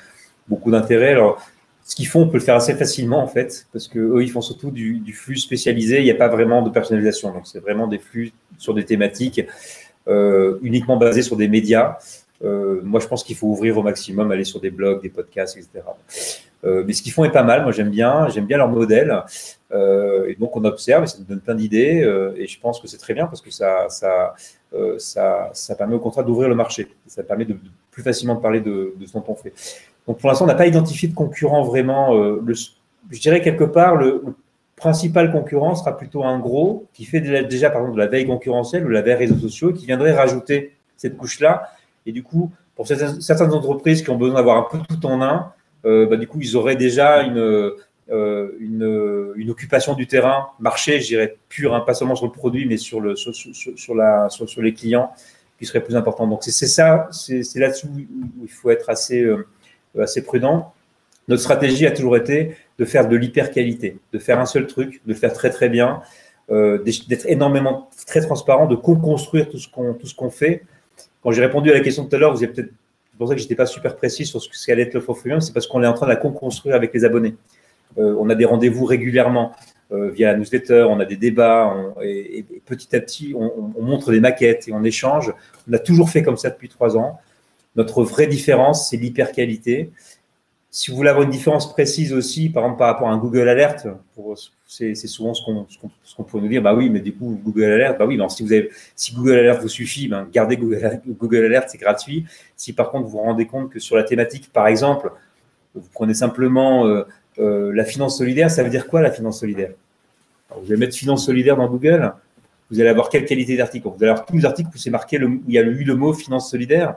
beaucoup d'intérêt. Alors, ce qu'ils font, on peut le faire assez facilement en fait, parce que eux, ils font surtout du, flux spécialisé. Il n'y a pas vraiment de personnalisation, donc c'est vraiment des flux sur des thématiques euh, uniquement basés sur des médias. moi, je pense qu'il faut ouvrir au maximum, aller sur des blogs, des podcasts, etc. Euh, mais ce qu'ils font est pas mal. Moi, j'aime bien, j'aime bien leur modèle. Euh, et donc, on observe et ça nous donne plein d'idées. Euh, et je pense que c'est très bien parce que ça, ça, ça, permet au contraire d'ouvrir le marché. Ça permet de, plus facilement de parler de, de, ce dont on fait. Donc, pour l'instant, on n'a pas identifié de concurrent vraiment. Je dirais quelque part, le, principal concurrent sera plutôt un gros qui fait déjà, par exemple, de la veille concurrentielle ou de la veille réseaux sociaux qui viendrait rajouter cette couche-là. Et du coup, pour certaines, entreprises qui ont besoin d'avoir un peu tout en un, bah, du coup, ils auraient déjà une, euh, une, une, occupation du terrain, marché, je dirais, pur, hein, pas seulement sur le produit, mais sur, le, sur, sur, la, sur, les clients, qui serait plus important. Donc, c'est ça, c'est là-dessus où il faut être assez, euh, assez prudent. Notre stratégie a toujours été de faire de l'hyper-qualité, de faire un seul truc, de le faire très très bien, euh, d'être énormément très transparent, de co-construire tout ce qu'on qu'on fait. Quand j'ai répondu à la question tout à l'heure, vous avez peut-être pour ça que je n'étais pas super précis sur ce qu'allait être freemium, c'est parce qu'on est en train de la construire avec les abonnés. Euh, on a des rendez-vous régulièrement euh, via la newsletter, on a des débats, et, petit à petit, on, montre des maquettes et on échange. On a toujours fait comme ça depuis trois ans. Notre vraie différence, c'est l'hyper-qualité. Si vous voulez avoir une différence précise aussi, par exemple par rapport à un Google Alert, c'est souvent ce qu'on qu pourrait nous dire. Bah oui, mais du coup Google Alert, bah oui, si Google Alert vous suffit, ben, gardez Google, Alert, c'est gratuit. Si par contre vous vous rendez compte que sur la thématique, par exemple, vous prenez simplement euh, euh, la finance solidaire, ça veut dire quoi la finance solidaire? Vous allez mettre finance solidaire dans Google, vous allez avoir quelle qualité d'article? Vous allez avoir tous les articles où c'est marqué, où il y a eu le mot finance solidaire.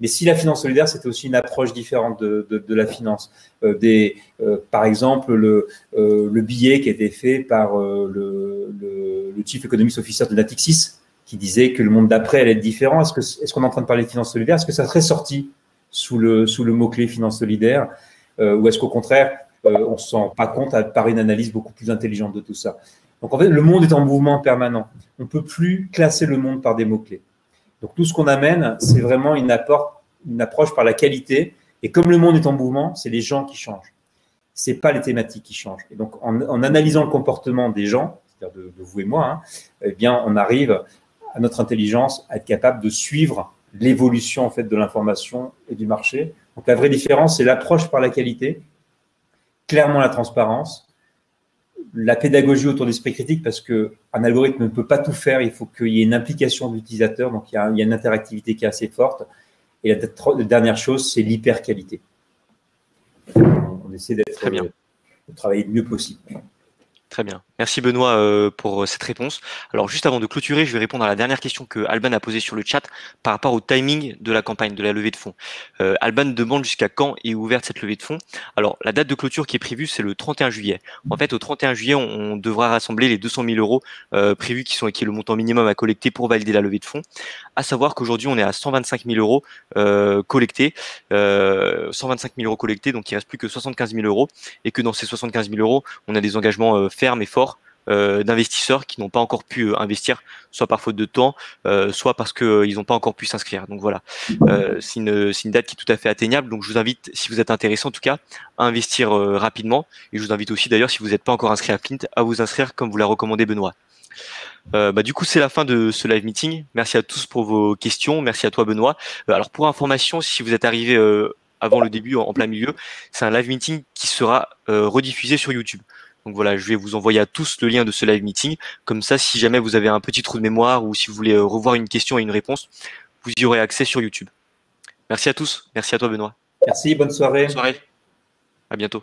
Mais si la finance solidaire, c'était aussi une approche différente de, de, de la finance. Euh, des, euh, par exemple, le, euh, le, billet qui a été fait par euh, le, le, le, Chief Economist Officer de Natixis, qui disait que le monde d'après allait être différent. Est-ce qu'on est, est en train de parler de finance solidaire? Est-ce que ça serait sorti sous le, sous le mot-clé finance solidaire Ou est-ce qu'au contraire, on ne se rend pas compte par une analyse beaucoup plus intelligente de tout ça? Donc en fait, le monde est en mouvement permanent. On ne peut plus classer le monde par des mots-clés. Donc tout ce qu'on amène, c'est vraiment une, approche par la qualité. Et comme le monde est en mouvement, c'est les gens qui changent. C'est pas les thématiques qui changent. Et donc en, analysant le comportement des gens, c'est-à-dire de, vous et moi, hein, eh bien on arrive à notre intelligence à être capable de suivre l'évolution en fait de l'information et du marché. Donc la vraie différence, c'est l'approche par la qualité, clairement la transparence, la pédagogie autour d'esprit critique parce qu'un algorithme ne peut pas tout faire, il faut qu'il y ait une implication de l'utilisateur, donc il y, a, une interactivité qui est assez forte. Et la, dernière chose, c'est l'hyper-qualité. On, essaie d'être, de travailler le mieux possible. Très bien. Merci Benoît euh, pour euh, cette réponse. Alors juste avant de clôturer, je vais répondre à la dernière question que Alban a posée sur le chat par rapport au timing de la campagne, de la levée de fonds. Euh, Alban demande jusqu'à quand est ouverte cette levée de fonds. Alors la date de clôture qui est prévue, c'est le 31 juillet. En fait, au 31 juillet, on, devra rassembler les 200 000 euros prévus qui sont qui est le montant minimum à collecter pour valider la levée de fonds. À savoir qu'aujourd'hui, on est à 125 000 euros collectés, 125 000 euros collectés, donc il reste plus que 75 000 euros, et que dans ces 75 000 euros, on a des engagements fermes et forts euh, d'investisseurs qui n'ont pas encore pu euh, investir, soit par faute de temps, euh, soit parce qu'ils n'ont pas encore pu s'inscrire. Donc voilà, c'est une, une, date qui est tout à fait atteignable. Donc je vous invite, si vous êtes intéressé en tout cas, à investir rapidement. Et je vous invite aussi d'ailleurs, si vous n'êtes pas encore inscrit à Flint, à vous inscrire comme vous l'a recommandé Benoît. Euh, bah, du coup, c'est la fin de ce live meeting. Merci à tous pour vos questions. Merci à toi, Benoît. alors, pour information, si vous êtes arrivé avant le début, en, plein milieu, c'est un live meeting qui sera rediffusé sur YouTube. Donc voilà, je vais vous envoyer à tous le lien de ce live meeting. Comme ça, si jamais vous avez un petit trou de mémoire ou si vous voulez euh, revoir une question et une réponse, vous y aurez accès sur YouTube. Merci à tous. Merci à toi, Benoît. Merci, bonne soirée. Bonne soirée. À bientôt.